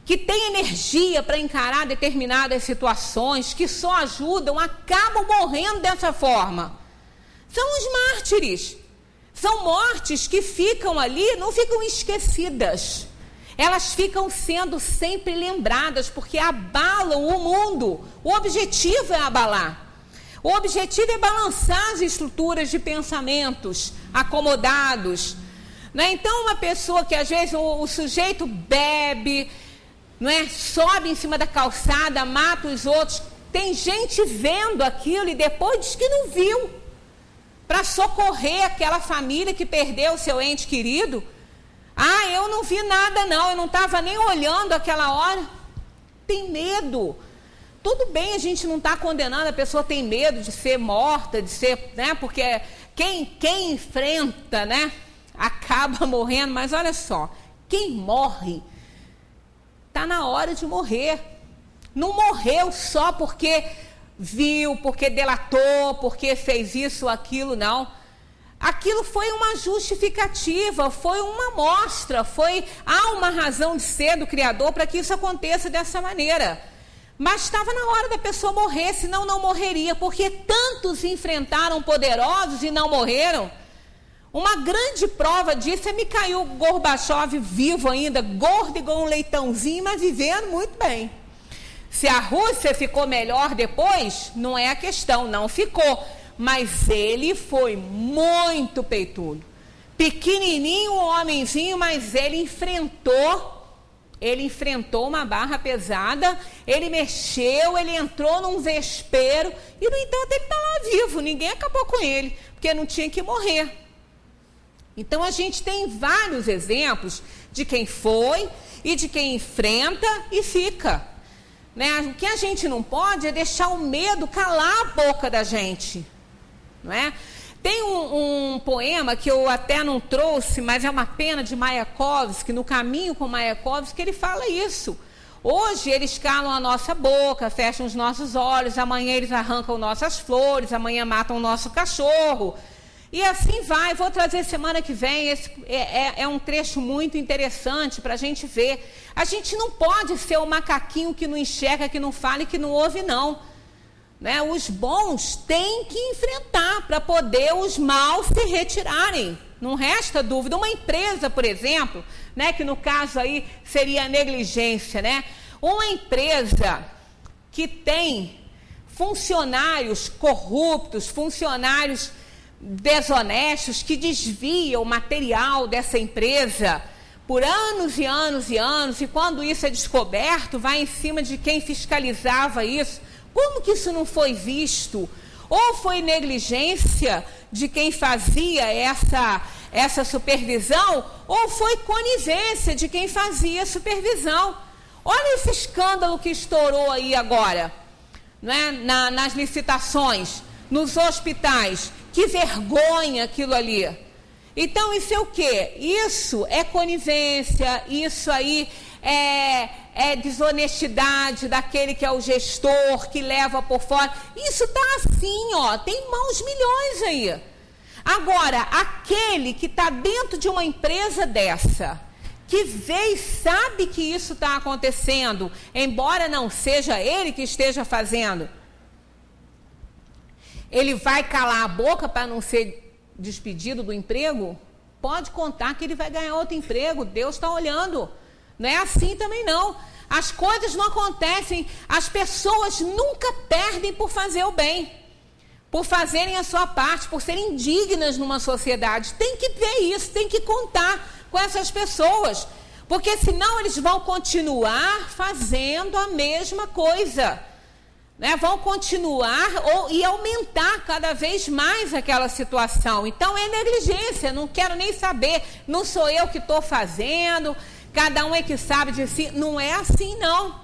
B: que têm energia para encarar determinadas situações, que só ajudam, acabam morrendo dessa forma? São os mártires. São mortes que ficam ali, não ficam esquecidas elas ficam sendo sempre lembradas porque abalam o mundo. O objetivo é abalar. O objetivo é balançar as estruturas de pensamentos acomodados. Né? Então, uma pessoa que às vezes o, o sujeito bebe, não é? sobe em cima da calçada, mata os outros. Tem gente vendo aquilo e depois diz que não viu. Para socorrer aquela família que perdeu o seu ente querido ah, eu não vi nada, não, eu não estava nem olhando aquela hora. Tem medo. Tudo bem, a gente não está condenando, a pessoa tem medo de ser morta, de ser, né? Porque quem, quem enfrenta, né? Acaba morrendo, mas olha só, quem morre está na hora de morrer. Não morreu só porque viu, porque delatou, porque fez isso aquilo, não aquilo foi uma justificativa, foi uma mostra, foi há uma razão de ser do Criador para que isso aconteça dessa maneira. Mas estava na hora da pessoa morrer, senão não morreria, porque tantos enfrentaram poderosos e não morreram. Uma grande prova disso é Mikhail Gorbachev vivo ainda, gordo igual um leitãozinho, mas vivendo muito bem. Se a Rússia ficou melhor depois, não é a questão, não ficou mas ele foi muito peitudo. Pequenininho, um homenzinho, mas ele enfrentou ele enfrentou uma barra pesada, ele mexeu, ele entrou num vespeiro e, no entanto, ele está lá vivo. Ninguém acabou com ele, porque não tinha que morrer. Então, a gente tem vários exemplos de quem foi e de quem enfrenta e fica. Né? O que a gente não pode é deixar o medo calar a boca da gente não é? Tem um, um, poema que eu até não trouxe, mas é uma pena de Mayakovsky, no caminho com Mayakovsky, ele fala isso. Hoje eles calam a nossa boca, fecham os nossos olhos, amanhã eles arrancam nossas flores, amanhã matam o nosso cachorro. E assim vai. Vou trazer semana que vem. Esse é, é, é um trecho muito interessante para a gente ver. A gente não pode ser o macaquinho que não enxerga, que não fala e que não ouve, não. Né? Os bons têm que enfrentar para poder os maus se retirarem. Não resta dúvida. Uma empresa, por exemplo, né, que no caso aí seria a negligência, né? Uma empresa que tem funcionários corruptos, funcionários desonestos que desviam material dessa empresa por anos e anos e anos, e quando isso é descoberto, vai em cima de quem fiscalizava isso como que isso não foi visto? Ou foi negligência de quem fazia essa, essa supervisão, ou foi conivência de quem fazia a supervisão. Olha esse escândalo que estourou aí agora, né? Na, nas licitações, nos hospitais. Que vergonha aquilo ali. Então, isso é o quê? Isso é conivência, isso aí é, é desonestidade daquele que é o gestor, que leva por fora. Isso está assim, ó, tem mãos milhões aí. Agora, aquele que está dentro de uma empresa dessa, que vê e sabe que isso está acontecendo, embora não seja ele que esteja fazendo, ele vai calar a boca para não ser despedido do emprego? Pode contar que ele vai ganhar outro emprego, Deus está olhando. Não é assim também não. As coisas não acontecem, as pessoas nunca perdem por fazer o bem, por fazerem a sua parte, por serem dignas numa sociedade. Tem que ver isso, tem que contar com essas pessoas, porque senão eles vão continuar fazendo a mesma coisa. Né, vão continuar ou, e aumentar cada vez mais aquela situação. Então é negligência, não quero nem saber, não sou eu que estou fazendo, Cada um é que sabe de si. Não é assim, não.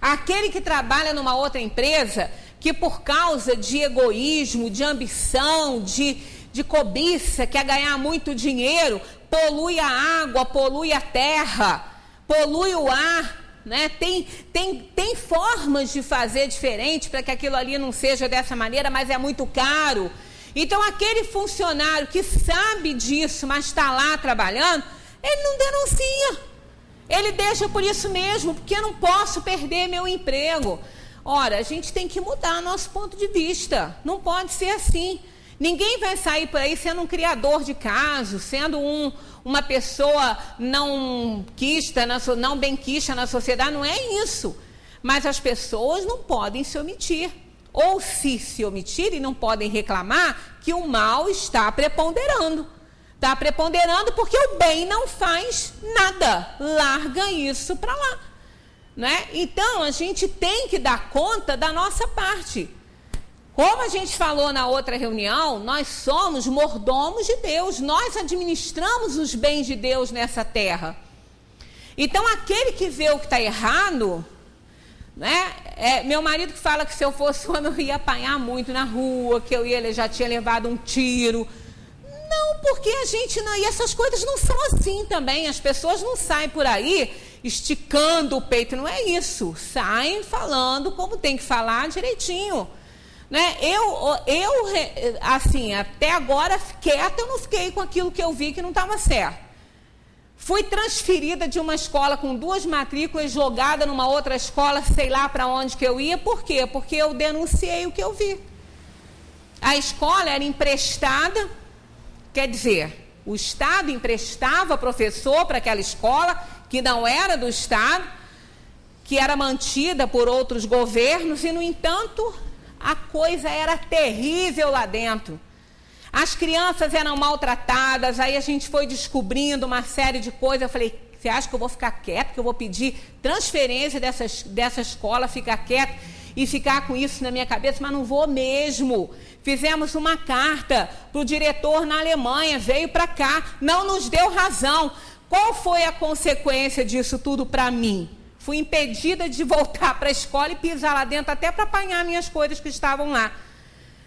B: Aquele que trabalha numa outra empresa, que por causa de egoísmo, de ambição, de, de cobiça, quer ganhar muito dinheiro, polui a água, polui a terra, polui o ar. Né? Tem, tem, tem formas de fazer diferente para que aquilo ali não seja dessa maneira, mas é muito caro. Então, aquele funcionário que sabe disso, mas está lá trabalhando, ele não denuncia. Ele deixa por isso mesmo, porque eu não posso perder meu emprego. Ora, a gente tem que mudar nosso ponto de vista. Não pode ser assim. Ninguém vai sair por aí sendo um criador de casos, sendo um, uma pessoa não quista, não benquista na sociedade. Não é isso. Mas as pessoas não podem se omitir. Ou se se omitirem, não podem reclamar que o mal está preponderando. Está preponderando porque o bem não faz nada. Larga isso para lá. Né? Então, a gente tem que dar conta da nossa parte. Como a gente falou na outra reunião, nós somos mordomos de Deus, nós administramos os bens de Deus nessa terra. Então, aquele que vê o que está errado, né? É, meu marido que fala que se eu fosse homem eu ia apanhar muito na rua, que eu ia, ele já tinha levado um tiro. Não, porque a gente não. E essas coisas não são assim também. As pessoas não saem por aí esticando o peito. Não é isso. Saem falando como tem que falar direitinho. Né? Eu, eu, assim, até agora, quieta, eu não fiquei com aquilo que eu vi que não estava certo. Fui transferida de uma escola com duas matrículas, jogada numa outra escola, sei lá para onde que eu ia. Por quê? Porque eu denunciei o que eu vi. A escola era emprestada Quer dizer, o Estado emprestava professor para aquela escola que não era do Estado, que era mantida por outros governos, e, no entanto, a coisa era terrível lá dentro. As crianças eram maltratadas, aí a gente foi descobrindo uma série de coisas. Eu falei, você acha que eu vou ficar quieto, que eu vou pedir transferência dessa, dessa escola, ficar quieto e ficar com isso na minha cabeça? Mas não vou mesmo. Fizemos uma carta para o diretor na Alemanha, veio para cá, não nos deu razão. Qual foi a consequência disso tudo para mim? Fui impedida de voltar para a escola e pisar lá dentro, até para apanhar minhas coisas que estavam lá.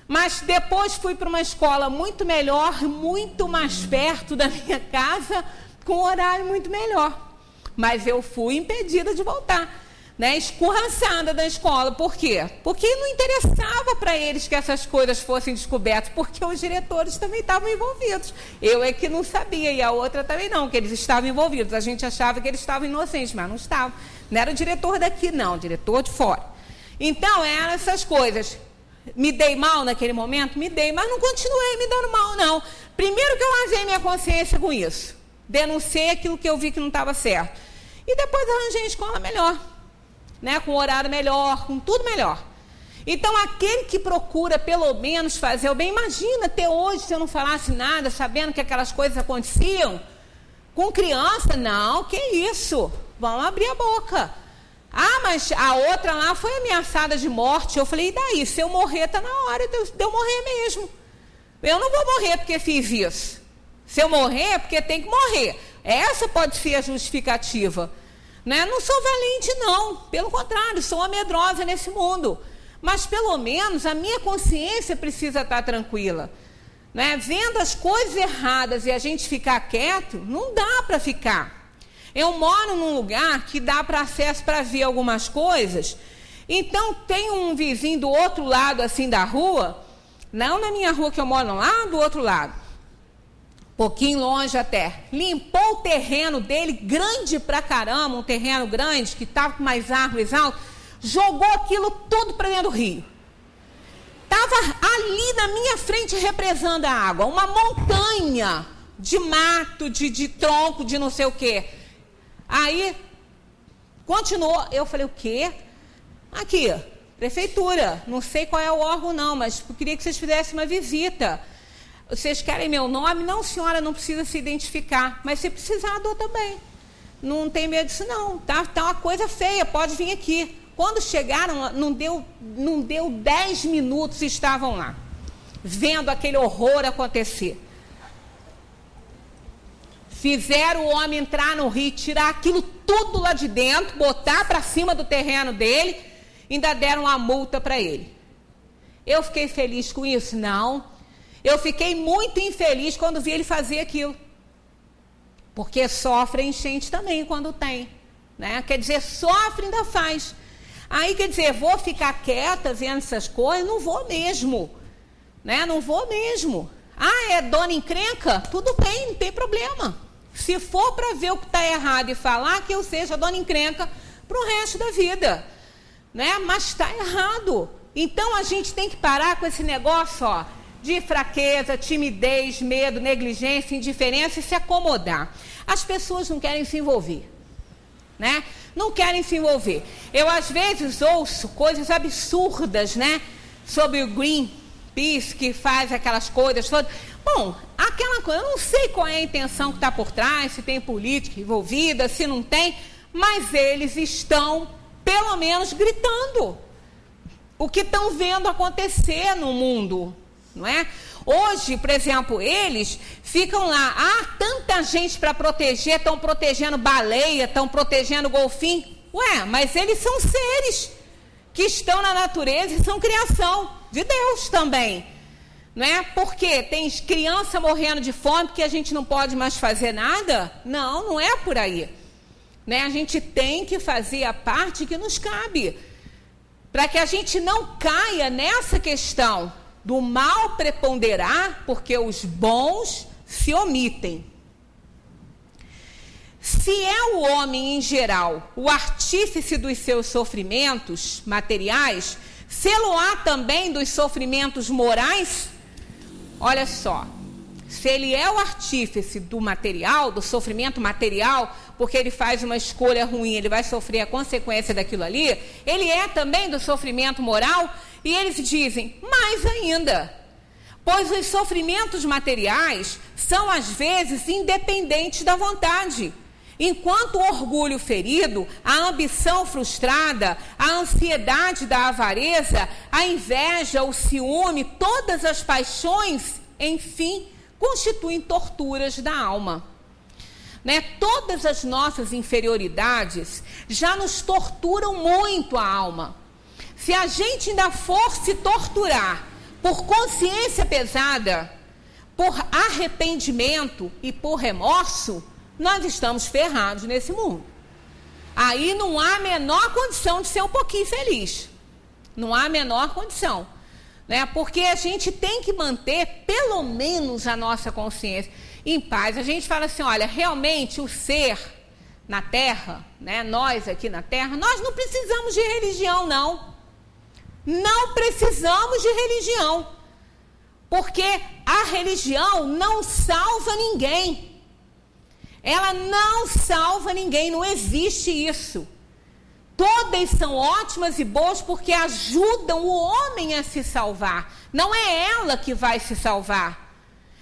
B: Mas depois fui para uma escola muito melhor, muito mais perto da minha casa, com um horário muito melhor. Mas eu fui impedida de voltar, né? Escorraçada da escola. Por quê? Porque não interessava para eles que essas coisas fossem descobertas, porque os diretores também estavam envolvidos. Eu é que não sabia e a outra também não, que eles estavam envolvidos. A gente achava que eles estavam inocentes, mas não estavam. Não era o diretor daqui, não, diretor de fora. Então, eram essas coisas. Me dei mal naquele momento? Me dei, mas não continuei me dando mal, não. Primeiro que eu lavei minha consciência com isso. Denunciei aquilo que eu vi que não estava certo. E depois arranjei a escola melhor. Né? Com horário melhor, com tudo melhor. Então, aquele que procura pelo menos fazer o bem, imagina até hoje se eu não falasse nada, sabendo que aquelas coisas aconteciam. Com criança, não, que isso? Vamos abrir a boca. Ah, mas a outra lá foi ameaçada de morte. Eu falei, e daí? Se eu morrer, está na hora de eu morrer mesmo. Eu não vou morrer porque fiz isso. Se eu morrer, é porque tem que morrer. Essa pode ser a justificativa. Né? Não sou valente, não. Pelo contrário, sou uma medrosa nesse mundo. Mas pelo menos a minha consciência precisa estar tranquila. Né? Vendo as coisas erradas e a gente ficar quieto, não dá para ficar. Eu moro num lugar que dá para acesso para ver algumas coisas. Então tem um vizinho do outro lado assim da rua, não na minha rua que eu moro, lá do outro lado. Pouquinho longe até. Limpou o terreno dele, grande pra caramba, um terreno grande, que estava com mais árvores altas, jogou aquilo tudo para dentro do rio. Estava ali na minha frente represando a água, uma montanha de mato, de, de tronco, de não sei o quê. Aí, continuou. Eu falei, o quê? Aqui, prefeitura. Não sei qual é o órgão, não, mas queria que vocês fizessem uma visita. Vocês querem meu nome? Não, senhora, não precisa se identificar. Mas se precisar, dou também. Não tem medo disso, não. Tá, tá uma coisa feia, pode vir aqui. Quando chegaram, não deu, não deu dez minutos, estavam lá, vendo aquele horror acontecer. Fizeram o homem entrar no rio, tirar aquilo tudo lá de dentro, botar para cima do terreno dele, ainda deram uma multa para ele. Eu fiquei feliz com isso? Não. Eu fiquei muito infeliz quando vi ele fazer aquilo. Porque sofre enchente também quando tem. Né? Quer dizer, sofre ainda faz. Aí quer dizer, vou ficar quieta vendo essas coisas? Não vou mesmo. Né? Não vou mesmo. Ah, é dona encrenca? Tudo bem, não tem problema. Se for para ver o que está errado e falar, que eu seja dona encrenca para o resto da vida. Né? Mas está errado. Então a gente tem que parar com esse negócio ó, de fraqueza, timidez, medo, negligência, indiferença e se acomodar. As pessoas não querem se envolver. Né? Não querem se envolver. Eu às vezes ouço coisas absurdas, né? Sobre o Greenpeace que faz aquelas coisas todas. Bom, aquela coisa, eu não sei qual é a intenção que está por trás, se tem política envolvida, se não tem, mas eles estão, pelo menos, gritando o que estão vendo acontecer no mundo, não é? Hoje, por exemplo, eles ficam lá, ah, tanta gente para proteger, estão protegendo baleia, estão protegendo golfinho. Ué, mas eles são seres que estão na natureza e são criação de Deus também. Não é porque tem criança morrendo de fome que a gente não pode mais fazer nada? Não, não é por aí. Né? A gente tem que fazer a parte que nos cabe. Para que a gente não caia nessa questão do mal preponderar, porque os bons se omitem. Se é o homem em geral o artífice dos seus sofrimentos materiais, sê-lo-á também dos sofrimentos morais? Olha só, se ele é o artífice do material, do sofrimento material, porque ele faz uma escolha ruim, ele vai sofrer a consequência daquilo ali, ele é também do sofrimento moral, e eles dizem, mais ainda, pois os sofrimentos materiais são às vezes independentes da vontade. Enquanto o orgulho ferido, a ambição frustrada, a ansiedade da avareza, a inveja, o ciúme, todas as paixões, enfim, constituem torturas da alma. Né? Todas as nossas inferioridades já nos torturam muito a alma. Se a gente ainda for se torturar por consciência pesada, por arrependimento e por remorso, nós estamos ferrados nesse mundo. Aí não há a menor condição de ser um pouquinho feliz. Não há a menor condição. Né? Porque a gente tem que manter pelo menos a nossa consciência em paz. A gente fala assim: olha, realmente o ser na terra, né, nós aqui na terra, nós não precisamos de religião, não. Não precisamos de religião. Porque a religião não salva ninguém. Ela não salva ninguém, não existe isso. Todas são ótimas e boas porque ajudam o homem a se salvar. Não é ela que vai se salvar.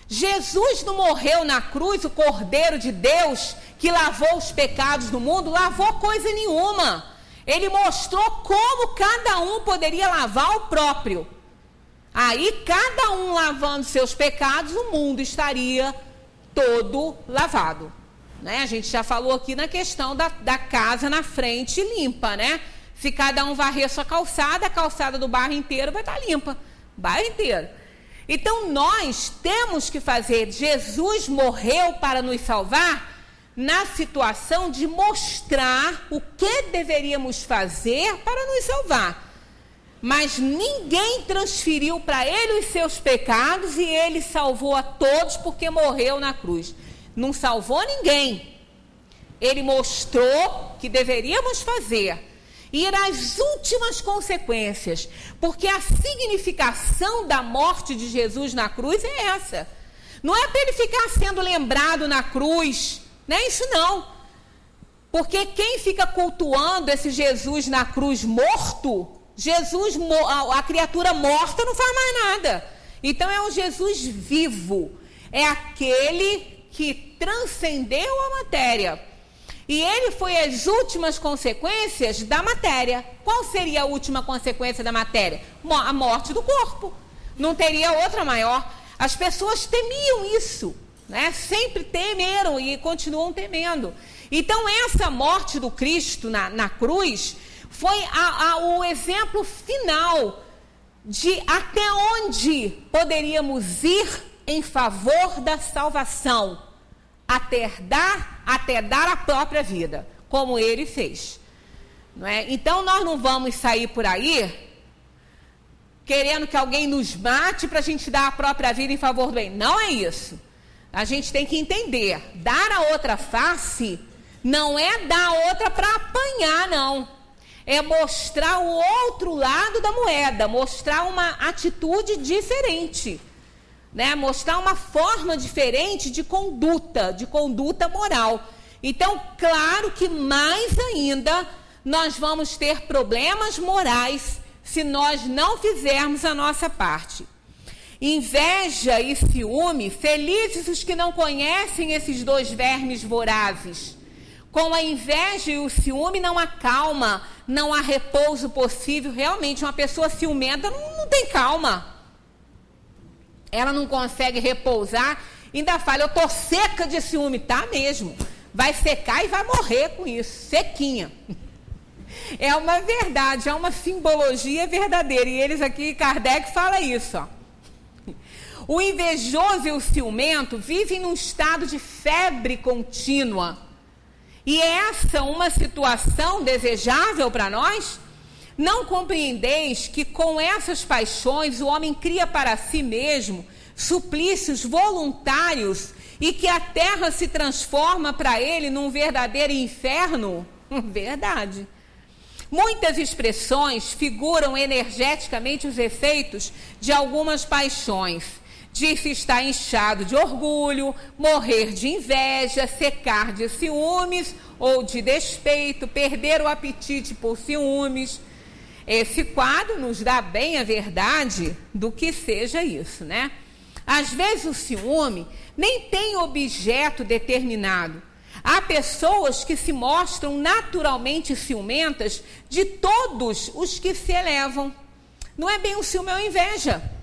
B: Jesus não morreu na cruz, o Cordeiro de Deus, que lavou os pecados do mundo, lavou coisa nenhuma. Ele mostrou como cada um poderia lavar o próprio. Aí, cada um lavando seus pecados, o mundo estaria todo lavado. Né? A gente já falou aqui na questão da, da casa na frente limpa, né? Se cada um varrer sua calçada, a calçada do bairro inteiro vai estar limpa. Bairro inteiro. Então nós temos que fazer. Jesus morreu para nos salvar na situação de mostrar o que deveríamos fazer para nos salvar. Mas ninguém transferiu para ele os seus pecados e ele salvou a todos porque morreu na cruz. Não salvou ninguém. Ele mostrou que deveríamos fazer ir às últimas consequências, porque a significação da morte de Jesus na cruz é essa. Não é para ele ficar sendo lembrado na cruz, não é isso não. Porque quem fica cultuando esse Jesus na cruz morto, Jesus, a criatura morta não faz mais nada. Então é um Jesus vivo, é aquele que transcendeu a matéria e ele foi as últimas consequências da matéria. Qual seria a última consequência da matéria? A morte do corpo. Não teria outra maior. As pessoas temiam isso, né? Sempre temeram e continuam temendo. Então, essa morte do Cristo na, na cruz foi a, a, o exemplo final de até onde poderíamos ir em favor da salvação até dar, até dar a própria vida, como ele fez. Não é? Então nós não vamos sair por aí querendo que alguém nos mate para a gente dar a própria vida em favor do bem. Não é isso. A gente tem que entender, dar a outra face não é dar a outra para apanhar, não. É mostrar o outro lado da moeda, mostrar uma atitude diferente né? Mostrar uma forma diferente de conduta, de conduta moral. Então, claro que mais ainda nós vamos ter problemas morais se nós não fizermos a nossa parte. Inveja e ciúme, felizes os que não conhecem esses dois vermes vorazes. Com a inveja e o ciúme não há calma, não há repouso possível. Realmente, uma pessoa ciumenta não, não tem calma ela não consegue repousar, ainda fala, eu tô seca de ciúme, tá mesmo. Vai secar e vai morrer com isso, sequinha. É uma verdade, é uma simbologia verdadeira. E eles aqui, Kardec fala isso, ó. O invejoso e o ciumento vivem num estado de febre contínua. E essa uma situação desejável para nós? Não compreendeis que com essas paixões o homem cria para si mesmo suplícios voluntários e que a terra se transforma para ele num verdadeiro inferno? Verdade. Muitas expressões figuram energeticamente os efeitos de algumas paixões. Diz-se estar inchado de orgulho, morrer de inveja, secar de ciúmes ou de despeito, perder o apetite por ciúmes. Esse quadro nos dá bem a verdade do que seja isso, né? Às vezes o ciúme nem tem objeto determinado. Há pessoas que se mostram naturalmente ciumentas de todos os que se elevam. Não é bem o ciúme, é a inveja.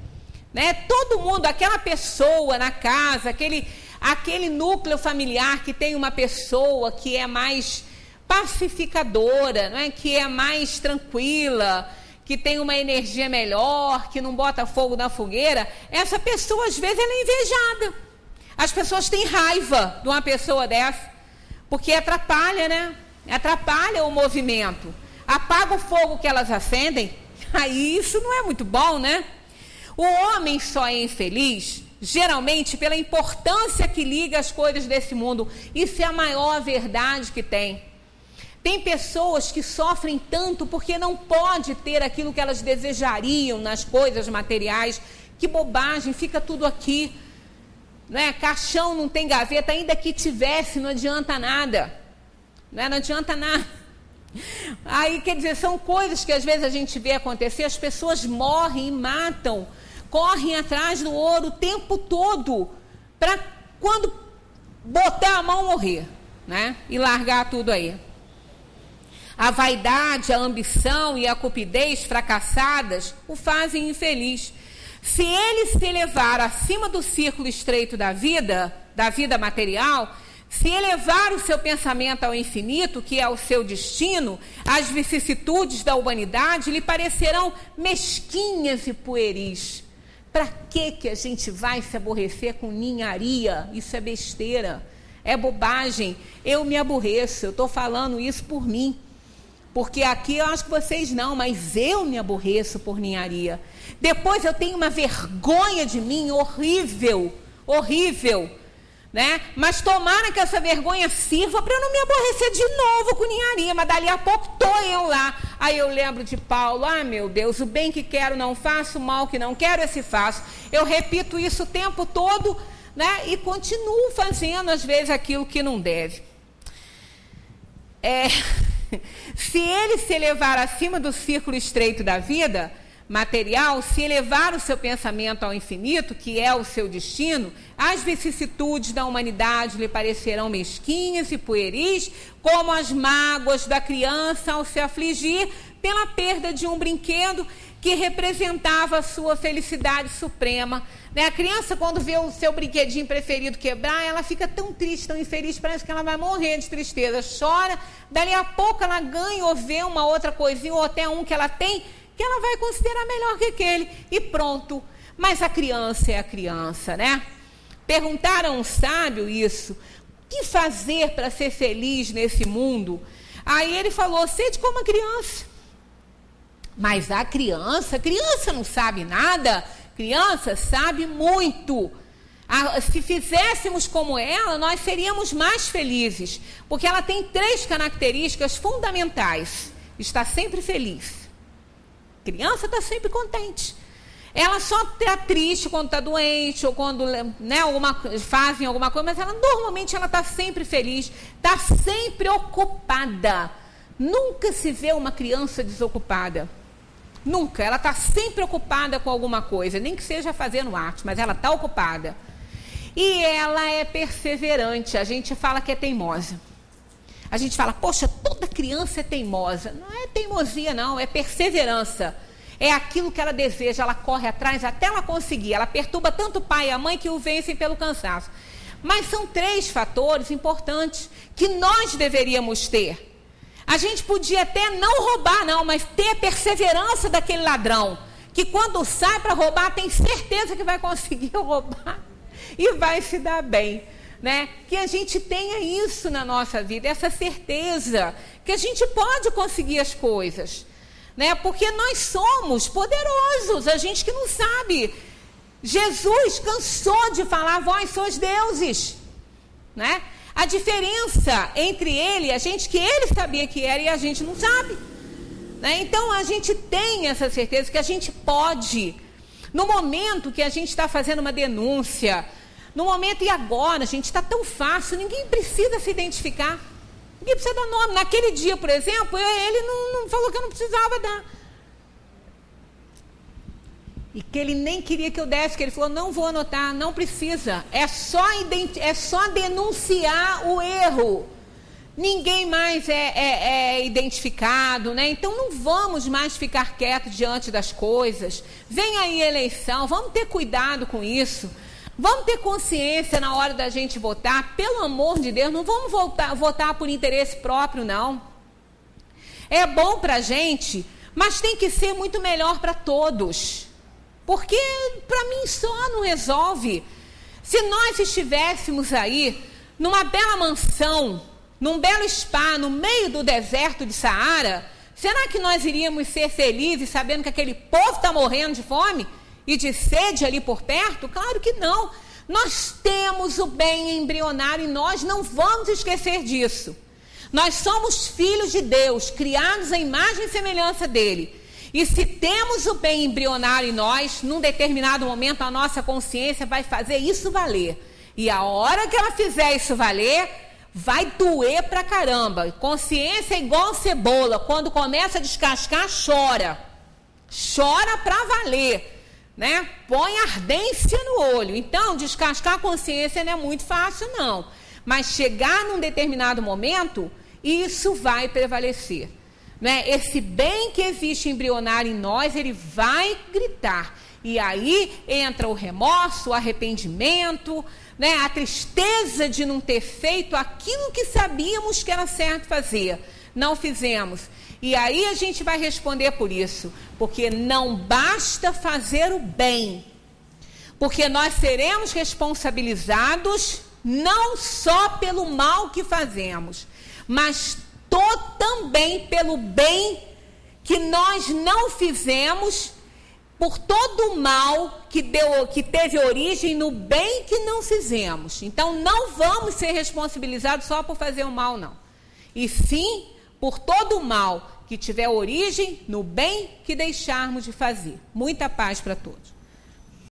B: Né? Todo mundo, aquela pessoa na casa, aquele, aquele núcleo familiar que tem uma pessoa que é mais pacificadora, não é? que é mais tranquila, que tem uma energia melhor, que não bota fogo na fogueira, essa pessoa às vezes ela é invejada. As pessoas têm raiva de uma pessoa dessa, porque atrapalha, né? Atrapalha o movimento. Apaga o fogo que elas acendem. Aí isso não é muito bom, né? O homem só é infeliz, geralmente, pela importância que liga as coisas desse mundo. Isso é a maior verdade que tem. Tem pessoas que sofrem tanto porque não pode ter aquilo que elas desejariam nas coisas materiais. Que bobagem, fica tudo aqui. Né? Caixão não tem gaveta, ainda que tivesse, não adianta nada. Né? Não adianta nada. Aí, quer dizer, são coisas que às vezes a gente vê acontecer, as pessoas morrem e matam, correm atrás do ouro o tempo todo, para quando botar a mão morrer, né? E largar tudo aí. A vaidade, a ambição e a cupidez fracassadas o fazem infeliz. Se ele se elevar acima do círculo estreito da vida, da vida material, se elevar o seu pensamento ao infinito, que é o seu destino, as vicissitudes da humanidade lhe parecerão mesquinhas e pueris. Para que que a gente vai se aborrecer com ninharia? Isso é besteira, é bobagem. Eu me aborreço, eu estou falando isso por mim. Porque aqui eu acho que vocês não, mas eu me aborreço por ninharia. Depois eu tenho uma vergonha de mim horrível, horrível. Né? Mas tomara que essa vergonha sirva para eu não me aborrecer de novo com ninharia. Mas dali a pouco estou eu lá. Aí eu lembro de Paulo: ah, meu Deus, o bem que quero não faço, o mal que não quero esse faço. Eu repito isso o tempo todo né? e continuo fazendo, às vezes, aquilo que não deve. É. Se ele se elevar acima do círculo estreito da vida material, se elevar o seu pensamento ao infinito, que é o seu destino, as vicissitudes da humanidade lhe parecerão mesquinhas e pueris, como as mágoas da criança ao se afligir pela perda de um brinquedo que representava a sua felicidade suprema. Né? A criança, quando vê o seu brinquedinho preferido quebrar, ela fica tão triste, tão infeliz, parece que ela vai morrer de tristeza. Chora, dali a pouco ela ganha ou vê uma outra coisinha, ou até um que ela tem, que ela vai considerar melhor que aquele. E pronto. Mas a criança é a criança, né? Perguntaram um sábio isso. O que fazer para ser feliz nesse mundo? Aí ele falou: sede como a criança. Mas a criança, criança não sabe nada, criança sabe muito. se fizéssemos como ela, nós seríamos mais felizes, porque ela tem três características fundamentais: está sempre feliz. Criança está sempre contente. Ela só está triste quando está doente ou quando né, alguma, fazem alguma coisa, mas ela normalmente ela está sempre feliz, está sempre ocupada. Nunca se vê uma criança desocupada. Nunca. Ela está sempre ocupada com alguma coisa, nem que seja fazendo arte, mas ela está ocupada. E ela é perseverante. A gente fala que é teimosa. A gente fala, poxa, toda criança é teimosa. Não é teimosia, não, é perseverança. É aquilo que ela deseja, ela corre atrás até ela conseguir. Ela perturba tanto o pai e a mãe que o vencem pelo cansaço. Mas são três fatores importantes que nós deveríamos ter. A gente podia até não roubar, não, mas ter a perseverança daquele ladrão. Que quando sai para roubar, tem certeza que vai conseguir roubar e vai se dar bem. Né? Que a gente tenha isso na nossa vida, essa certeza que a gente pode conseguir as coisas. Né? Porque nós somos poderosos, a gente que não sabe. Jesus cansou de falar, vós sois deuses. Né? A diferença entre ele e a gente, que ele sabia que era e a gente não sabe. Né? Então a gente tem essa certeza que a gente pode. No momento que a gente está fazendo uma denúncia, no momento e agora, a gente está tão fácil, ninguém precisa se identificar. Ninguém precisa dar nome. Naquele dia, por exemplo, ele não, não falou que eu não precisava dar e que ele nem queria que eu desse, que ele falou: não vou anotar, não precisa, é só, é só denunciar o erro. Ninguém mais é, é, é, identificado, né? Então não vamos mais ficar quietos diante das coisas. Vem aí eleição, vamos ter cuidado com isso. Vamos ter consciência na hora da gente votar, pelo amor de Deus, não vamos votar, votar por interesse próprio, não. É bom para gente mas tem que ser muito melhor para todos. Porque para mim só não resolve. Se nós estivéssemos aí numa bela mansão, num belo spa, no meio do deserto de Saara, será que nós iríamos ser felizes sabendo que aquele povo está morrendo de fome e de sede ali por perto? Claro que não. Nós temos o bem embrionário e nós não vamos esquecer disso. Nós somos filhos de Deus, criados à imagem e semelhança dele. E se temos o bem embrionário em nós, num determinado momento a nossa consciência vai fazer isso valer. E a hora que ela fizer isso valer, vai doer pra caramba. Consciência é igual cebola, quando começa a descascar, chora. Chora pra valer, né? Põe ardência no olho. Então, descascar a consciência não é muito fácil não. Mas chegar num determinado momento, isso vai prevalecer. Né? Esse bem que existe embrionário em nós, ele vai gritar. E aí entra o remorso, o arrependimento, né? a tristeza de não ter feito aquilo que sabíamos que era certo fazer. Não fizemos. E aí a gente vai responder por isso. Porque não basta fazer o bem. Porque nós seremos responsabilizados não só pelo mal que fazemos, mas também pelo bem que nós não fizemos, por todo o mal que, deu, que teve origem no bem que não fizemos. Então não vamos ser responsabilizados só por fazer o mal, não. E sim por todo o mal que tiver origem no bem que deixarmos de fazer. Muita paz para todos.